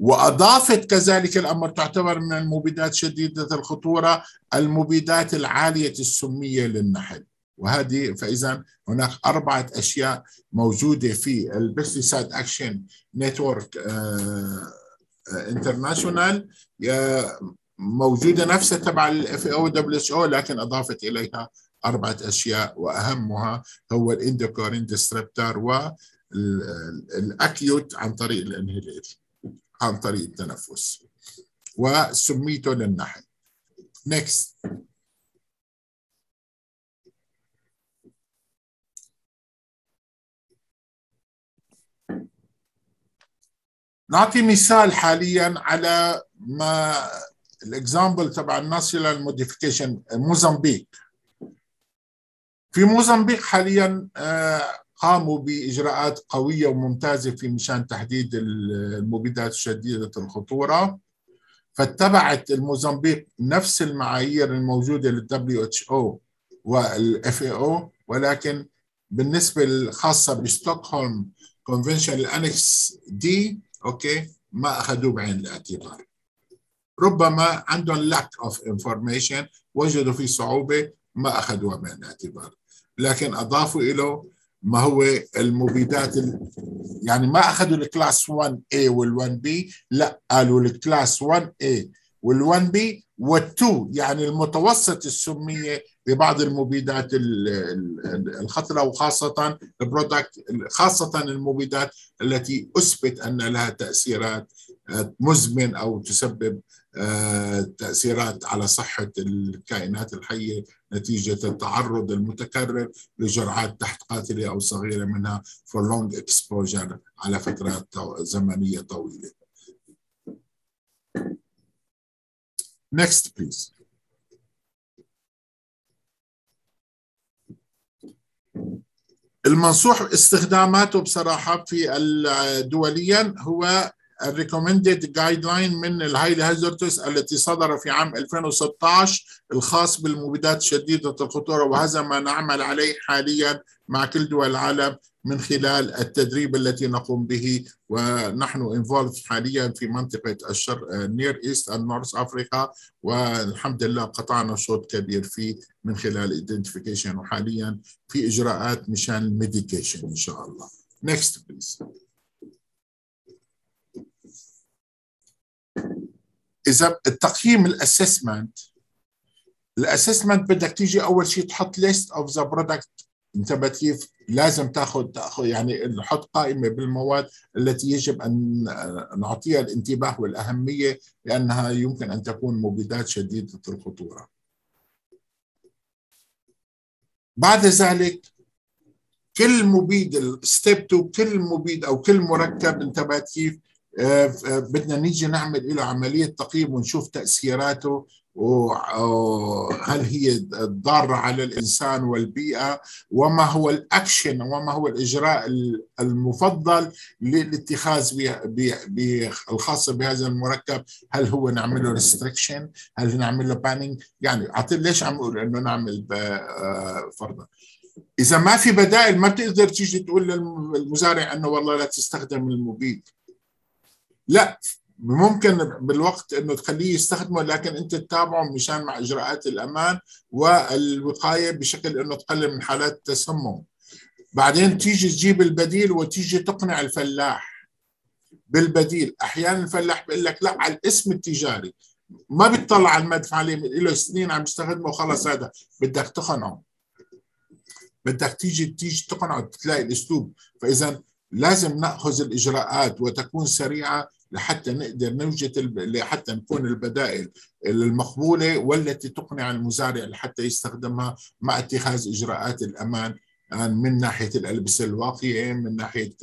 وأضافت كذلك الأمر تعتبر من المبيدات شديدة الخطورة المبيدات العالية السمية للنحل. وهذه فاذا هناك أربعة أشياء موجودة في ال Pesticide Action Network International موجودة نفسها تبع الاف أو دبليو أو لكن أضافت إليها أربعة أشياء وأهمها هو ال endocrine disruptor وال acute عن طريق ال inhalation عن طريق التنفس. وسميته للنحل. Next. نعطي مثال حاليا على ما ال example تبع ال national modification موزمبيق. في موزمبيق حاليا قاموا بإجراءات قوية وممتازة في مشان تحديد المبيدات شديده الخطورة. فاتبعت الموزمبيق نفس المعايير الموجودة للدبليو اتش أو والاف اي أو ولكن بالنسبة الخاصة ب Stockholm Convention ال Annex D okay ما أخذوه بعين الاعتبار. ربما عندهم lack of information وجدوا في صعوبة ما أخذوها بعين الاعتبار. لكن أضافوا له ما هو المبيدات ال... يعني ما أخذوا ال class 1 A وال1 B لا قالوا ال class 1 A وال1 B وال2 يعني المتوسط السمية ببعض المبيدات الخطرة وخاصة البرودكت خاصة المبيدات التي أثبت أن لها تأثيرات مزمن أو تسبب تأثيرات على صحة الكائنات الحية نتيجة التعرض المتكرر لجرعات تحت قاتلة أو صغيرة منها for long exposure على فترات زمنية طويلة. Next please. المنصوح استخداماته بصراحة في دوليا هو ال recommended guideline من ال highly hazardous التي صدر في عام 2016 الخاص بالمبيدات شديدة الخطورة وهذا ما نعمل عليه حاليا مع كل دول العالم من خلال التدريب التي نقوم به ونحن involved حاليا في منطقة الشرق Near East and North Africa والحمد لله قطعنا شوط كبير فيه من خلال identification وحاليا في إجراءات مشان ال mitigation إن شاء الله. Next please. إذا التقييم ال assessment ال assessment بدك تيجي أول شيء تحط list of the product انتبه كيف لازم تاخذ تاخذ يعني نحط قائمة بالمواد التي يجب أن نعطيها الانتباه والأهمية لأنها يمكن أن تكون مبيدات شديدة الخطورة. بعد ذلك كل مبيد ال step 2 كل مبيد أو كل مركب انتبهت كيف بدنا نيجي نعمل له عملية تقييم ونشوف تأثيراته وهل هي ضارة على الإنسان والبيئة وما هو الأكشن وما هو الإجراء المفضل للاتخاذ الخاص بهذا المركب. هل هو نعمل له restriction هل نعمل له banning يعني ليش عم أقول إنه نعمل فرضا؟ إذا ما في بدائل ما بتقدر تيجي تقول للمزارع إنه والله لا تستخدم المبيد. لا ممكن بالوقت إنه تخليه يستخدمه لكن أنت تتابعه مشان مع إجراءات الأمان والوقاية بشكل إنه تقلل من حالات التسمم بعدين تيجي تجيب البديل وتيجي تقنع الفلاح بالبديل. أحيانا الفلاح بيقول لك لا على الاسم التجاري. ما بيطلع على المدفع عليه له سنين عم يستخدمه وخلص هذا. بدك تقنعه. بدك تيجي تيجي تقنعه تلاقي الأسلوب. فاذا لازم نأخذ الإجراءات وتكون سريعة لحتى نقدر نوجد لحتى نكون البدائل المقبولة والتي تقنع المزارع لحتى يستخدمها مع اتخاذ إجراءات الأمان يعني من ناحية الألبسة الواقيه من ناحية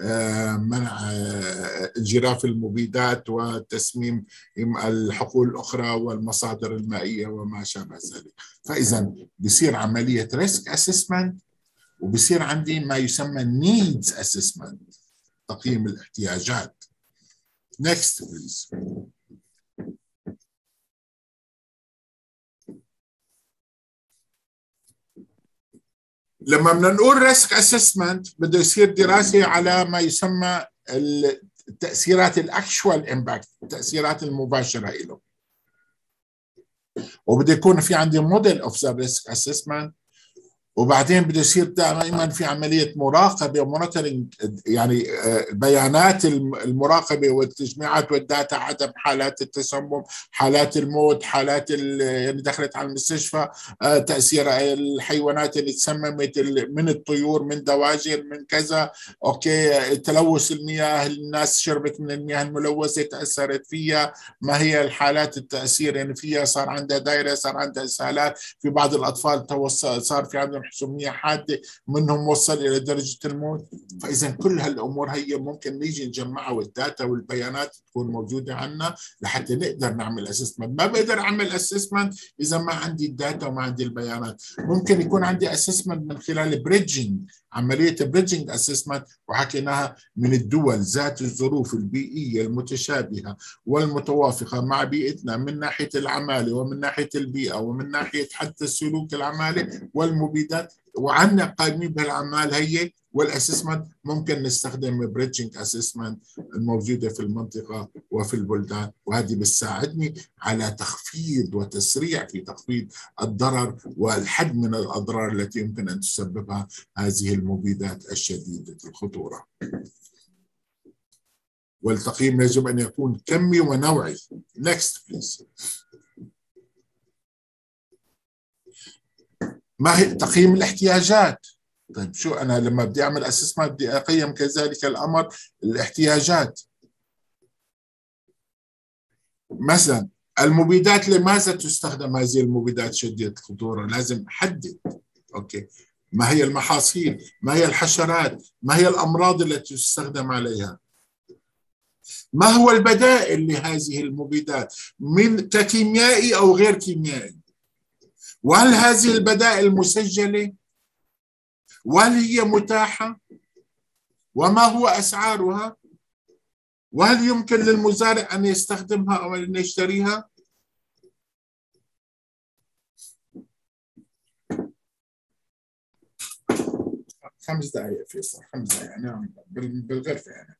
آه، منع آه، انجراف المبيدات وتسميم الحقول الأخرى والمصادر المائية وما شابه ذلك. فاذا بصير عملية risk assessment وبصير عندي ما يسمى needs assessment تقييم الاحتياجات. Next please لما بدنا نقول risk assessment بده يصير دراسة على ما يسمى التأثيرات ال actual impact التأثيرات المباشرة له وبده يكون في عندي model of the risk assessment وبعدين بده يصير دائما في عملية مراقبة و monitoring يعني آه، بيانات المراقبة والتجميعات وال data عدد حالات التسمم، حالات الموت، حالات يعني دخلت على المستشفى، آه، تأثير الحيوانات اللي تسممت من الطيور من دواجن من كذا، okay تلوث المياه الناس شربت من المياه الملوثة تأثرت فيها، ما هي الحالات التأثير؟ يعني فيها صار عندها دياريا صار عندها إسهالات، في بعض الأطفال صار في عندهم حاده منهم وصل إلى درجة الموت. فاذا كل هالأمور هي ممكن نيجي نجمعها وال data والبيانات تكون موجودة عندنا لحتى نقدر نعمل assessment ما بقدر أعمل assessment إذا ما عندي ال data وما عندي البيانات. ممكن يكون عندي assessment من خلال bridging عملية bridging assessment وحكيناها من الدول ذات الظروف البيئية المتشابهة والمتوافقة مع بيئتنا من ناحية العمالة ومن ناحية البيئة ومن ناحية حتى السلوك العمالي والمبيدات. وعندنا قائمين بهالعمال هي وال assessment ممكن نستخدم bridging assessment الموجودة في المنطقة. وفي البلدان وهذه بتساعدني على تخفيض وتسريع في تخفيض الضرر والحد من الأضرار التي يمكن أن تسببها هذه المبيدات الشديدة الخطورة. والتقييم يجب أن يكون كمي ونوعي. Next please. ما هي تقييم الاحتياجات طيب شو أنا لما بدي أعمل assessment بدي أقيم كذلك الأمر الاحتياجات مثلا المبيدات لماذا تستخدم هذه المبيدات شديده الخطورة لازم احدد okay. ما هي المحاصيل؟ ما هي الحشرات؟ ما هي الأمراض التي تستخدم عليها؟ ما هو البدائل لهذه المبيدات؟ من ككيميائي أو غير كيميائي؟ وهل هذه البدائل مسجلة؟ وهل هي متاحة؟ وما هو أسعارها؟ وهل يمكن للمزارع أن يستخدمها أو أن يشتريها؟ خمس دقائق فيصل خمس دقائق نعم بالغرفة يعني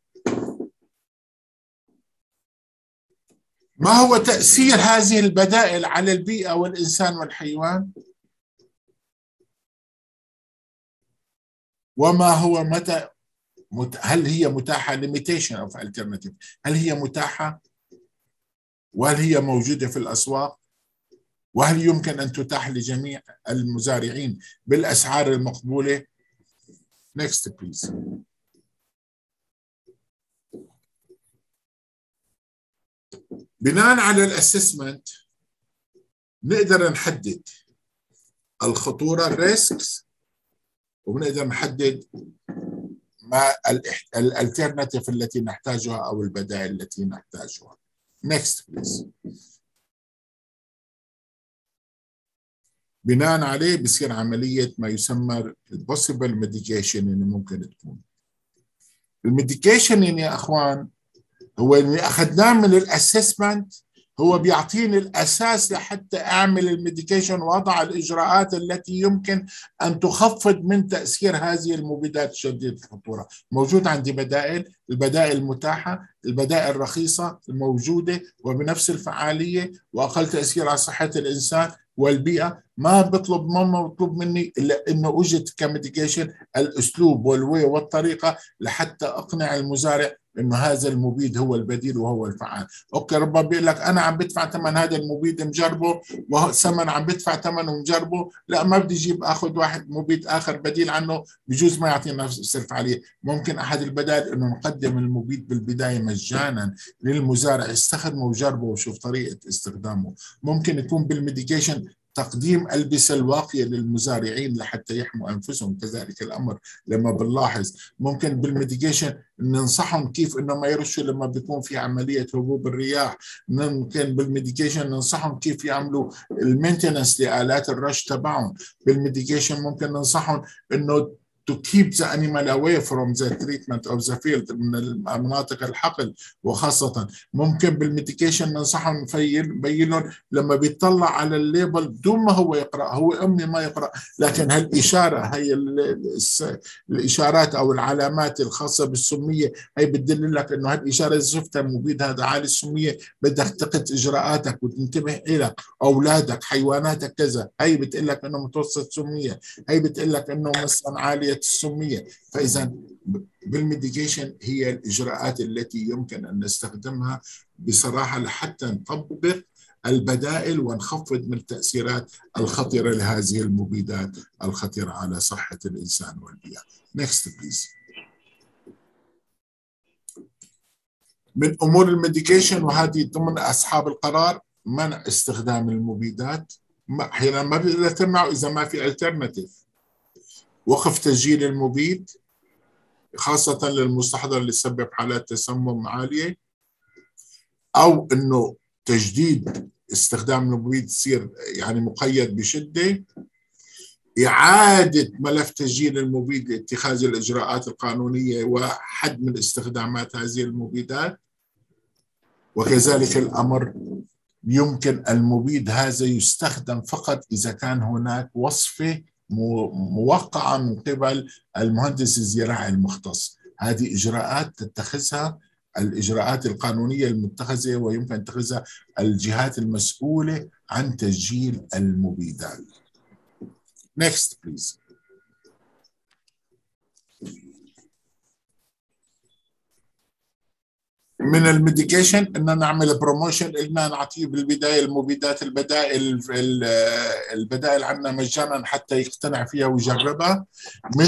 ما هو تأثير هذه البدائل على البيئة والإنسان والحيوان؟ وما هو متى هل هي متاحة limitation of alternative هل هي متاحة؟ وهل هي موجودة في الأسواق؟ وهل يمكن أن تتاح لجميع المزارعين بالأسعار المقبولة؟ Next please. بناء على ال assessment نقدر نحدد الخطورة ال risks وبنقدر نحدد ما ال alternative التي نحتاجها أو البدائل التي نحتاجها. Next please. بناء عليه بصير عملية ما يسمى possible mitigation اللي ممكن تكون. ال mitigation يا إخوان هو اللي أخذناه من ال assessment هو بيعطيني الأساس لحتى أعمل ال mitigation وأضع الإجراءات التي يمكن أن تخفض من تأثير هذه المبيدات شديده الخطورة. موجود عندي بدائل البدائل المتاحة البدائل الرخيصة الموجودة وبنفس الفعالية وأقل تأثير على صحة الإنسان والبيئة. ما بطلب ما مطلوب مني إلا إنه وجد ك mitigation الأسلوب وال way والطريقة لحتى أقنع المزارع إنه هذا المبيد هو البديل وهو الفعال. Okay ربما بيقول لك أنا عم بدفع ثمن هذا المبيد مجربه وثمن عم بدفع ثمنه مجربه لا ما بدي أجيب آخذ واحد مبيد آخر بديل عنه بجوز ما يعطينا نفس الفعاليه ممكن أحد البدائل إنه نقدم المبيد بالبداية مجانا للمزارع يستخدمه وجربه وشوف طريقة استخدامه. ممكن يكون بال mitigation تقديم ألبسة الواقية للمزارعين لحتى يحموا أنفسهم كذلك الأمر لما بنلاحظ ممكن بال mitigation ننصحهم كيف إنه ما يرشوا لما بيكون في عملية هبوب الرياح. ممكن بال mitigation ننصحهم كيف يعملوا ال maintenance لآلات الرش تبعهم. بال mitigation ممكن ننصحهم إنه to keep the animal away from the treatment of the field من مناطق الحقل. وخاصة ممكن بال mitigation ننصحهم نبين لهم لما بيطلع على ال label دون ما هو يقرأ. هو أمي ما يقرأ. لكن هالإشارة هي الإشارات أو العلامات الخاصة بالسمية هي بتدل لك إنه هالإشارة إذا شفتها المبيد هذا عالي السمية. بدك تقت إجراءاتك وتنتبه إلك أولادك حيواناتك كذا. هي بتقول لك إنه متوسط سمية. هي بتقول لك إنه مثلا عالية السميه فإذا بالميديكيشن هي الإجراءات التي يمكن أن نستخدمها بصراحة لحتى نطبق البدائل ونخفض من التاثيرات الخطره لهذه المبيدات الخطره على صحة الإنسان والبيئة. Next please. من أمور ال mitigation وهذه ضمن أصحاب القرار منع استخدام المبيدات أحيانا ما تمنعه إذا ما في alternative وقف تسجيل المبيد خاصة للمستحضر اللي يسبب حالات تسمم عالية أو إنه تجديد استخدام المبيد يصير يعني مقيد بشدة. إعادة ملف تسجيل المبيد لاتخاذ الإجراءات القانونية وحد من استخدامات هذه المبيدات. وكذلك الأمر يمكن المبيد هذا يستخدم فقط إذا كان هناك وصفة موقعة من قبل المهندس الزراعي المختص. هذه إجراءات تتخذها الإجراءات القانونية المتخذة ويمكن اتخاذها الجهات المسؤولة عن تسجيل المبيدات Next please. من ال mitigation إن نعمل promotion إن نعطيه بالبداية المبيدات البدائل البدائل عندنا مجانا حتى يقتنع فيها ويجربها. من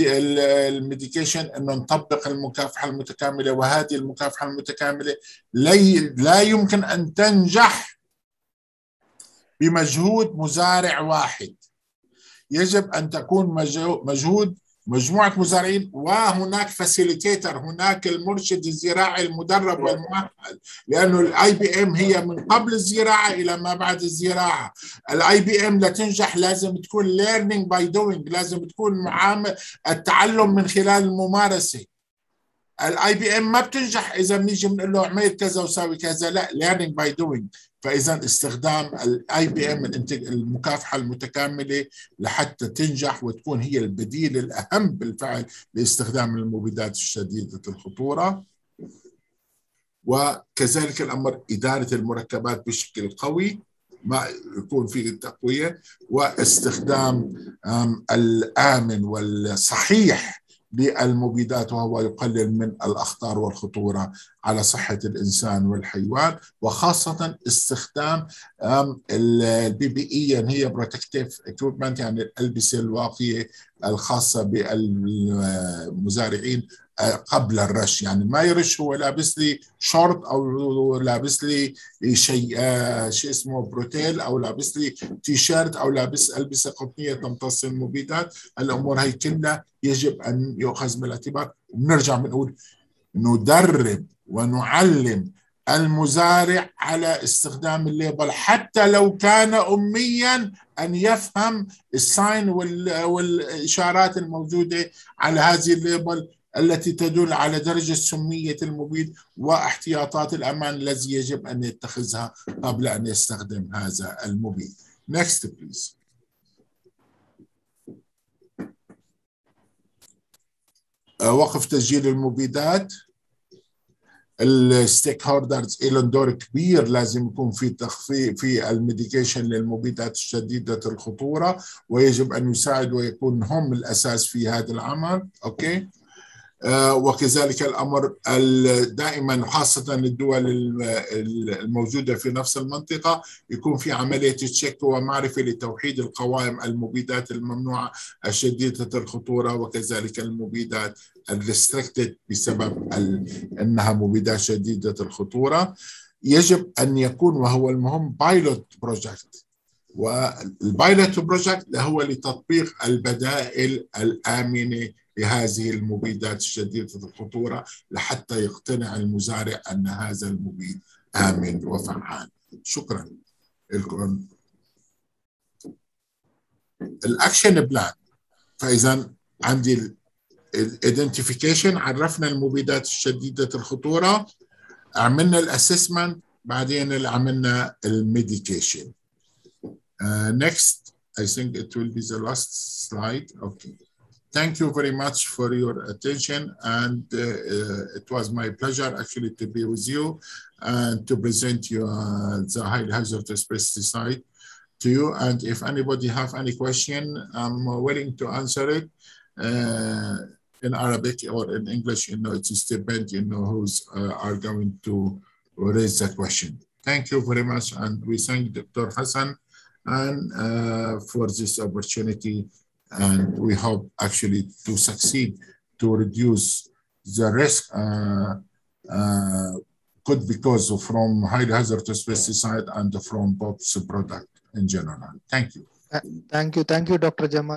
ال mitigation إنه نطبق المكافحة المتكاملة وهذه المكافحة المتكاملة لا يمكن أن تنجح بمجهود مزارع واحد. يجب أن تكون مجهود مجموعة مزارعين وهناك facilitator هناك المرشد الزراعي المدرب والمؤهل لأنه ال IPM هي من قبل الزراعة إلى ما بعد الزراعة. ال IPM لتنجح لازم تكون learning by doing لازم تكون معامل التعلم من خلال الممارسة. ال IPM ما بتنجح إذا بنيجي بنقول له اعمل كذا وساوي كذا لا learning by doing فإذا استخدام ال IPM المكافحة المتكاملة لحتى تنجح وتكون هي البديل الأهم بالفعل لاستخدام المبيدات الشديدة الخطورة. وكذلك الأمر إدارة المركبات بشكل قوي ما يكون في تقوية. واستخدام الآمن والصحيح للمبيدات وهو يقلل من الأخطار والخطورة على صحة الإنسان والحيوان وخاصة استخدام ال PPE يعني هي protective equipment يعني الألبسة الواقية الخاصة بالمزارعين قبل الرش. يعني ما يرش هو لابس لي شورت أو لابس لي شيء شيء اسمه بروتيل أو لابس لي تي شيرت أو لابس البسه قطنية تمتص المبيدات. الأمور هي كلها يجب أن يؤخذ بالاعتبار وبنرجع بنقول ندرب ونعلم المزارع على استخدام ال label حتى لو كان اميا أن يفهم ال sign والإشارات الموجودة على هذه ال label. التي تدل على درجة سمية المبيد واحتياطات الأمان الذي يجب أن يتخذها قبل أن يستخدم هذا المبيد. Next please. وقف تسجيل المبيدات ال stakeholders لهم دور كبير لازم يكون في تخفيف في ال mitigation للمبيدات الشديدة الخطورة ويجب أن يساعد ويكون هم الأساس في هذا العمل okay وكذلك الأمر دائما خاصه الدول الموجودة في نفس المنطقة يكون في عملية check ومعرفة لتوحيد القوائم المبيدات الممنوعة الشديدة الخطورة وكذلك المبيدات ال restricted بسبب إنها مبيدات شديدة الخطورة. يجب أن يكون وهو المهم pilot project وال pilot project هو لتطبيق البدائل الآمنة لهذه المبيدات الشديدة الخطورة لحتى يقتنع المزارع أن هذا المبيد آمن وفعال شكرا لكم. ال action plan. فاذا عندي ال identification عرفنا المبيدات الشديدة الخطورة. عملنا ال assessment. بعدين عملنا ال mitigation. next. I think it will be the last slide. Okay. Thank you very much for your attention and uh, uh, it was my pleasure actually to be with you and to present you uh, the high hazardous pesticide to you and if anybody have any question I'm willing to answer it uh, in Arabic or in English, you know, it is depend, you know, who's uh, are going to raise the question. Thank you very much. And we thank Dr. Hassan and uh, for this opportunity. And we hope actually to succeed to reduce the risk uh, uh, could because of from high hazardous pesticide and from POPs product in general. Thank you. Thank you. Thank you, Dr. Jamal.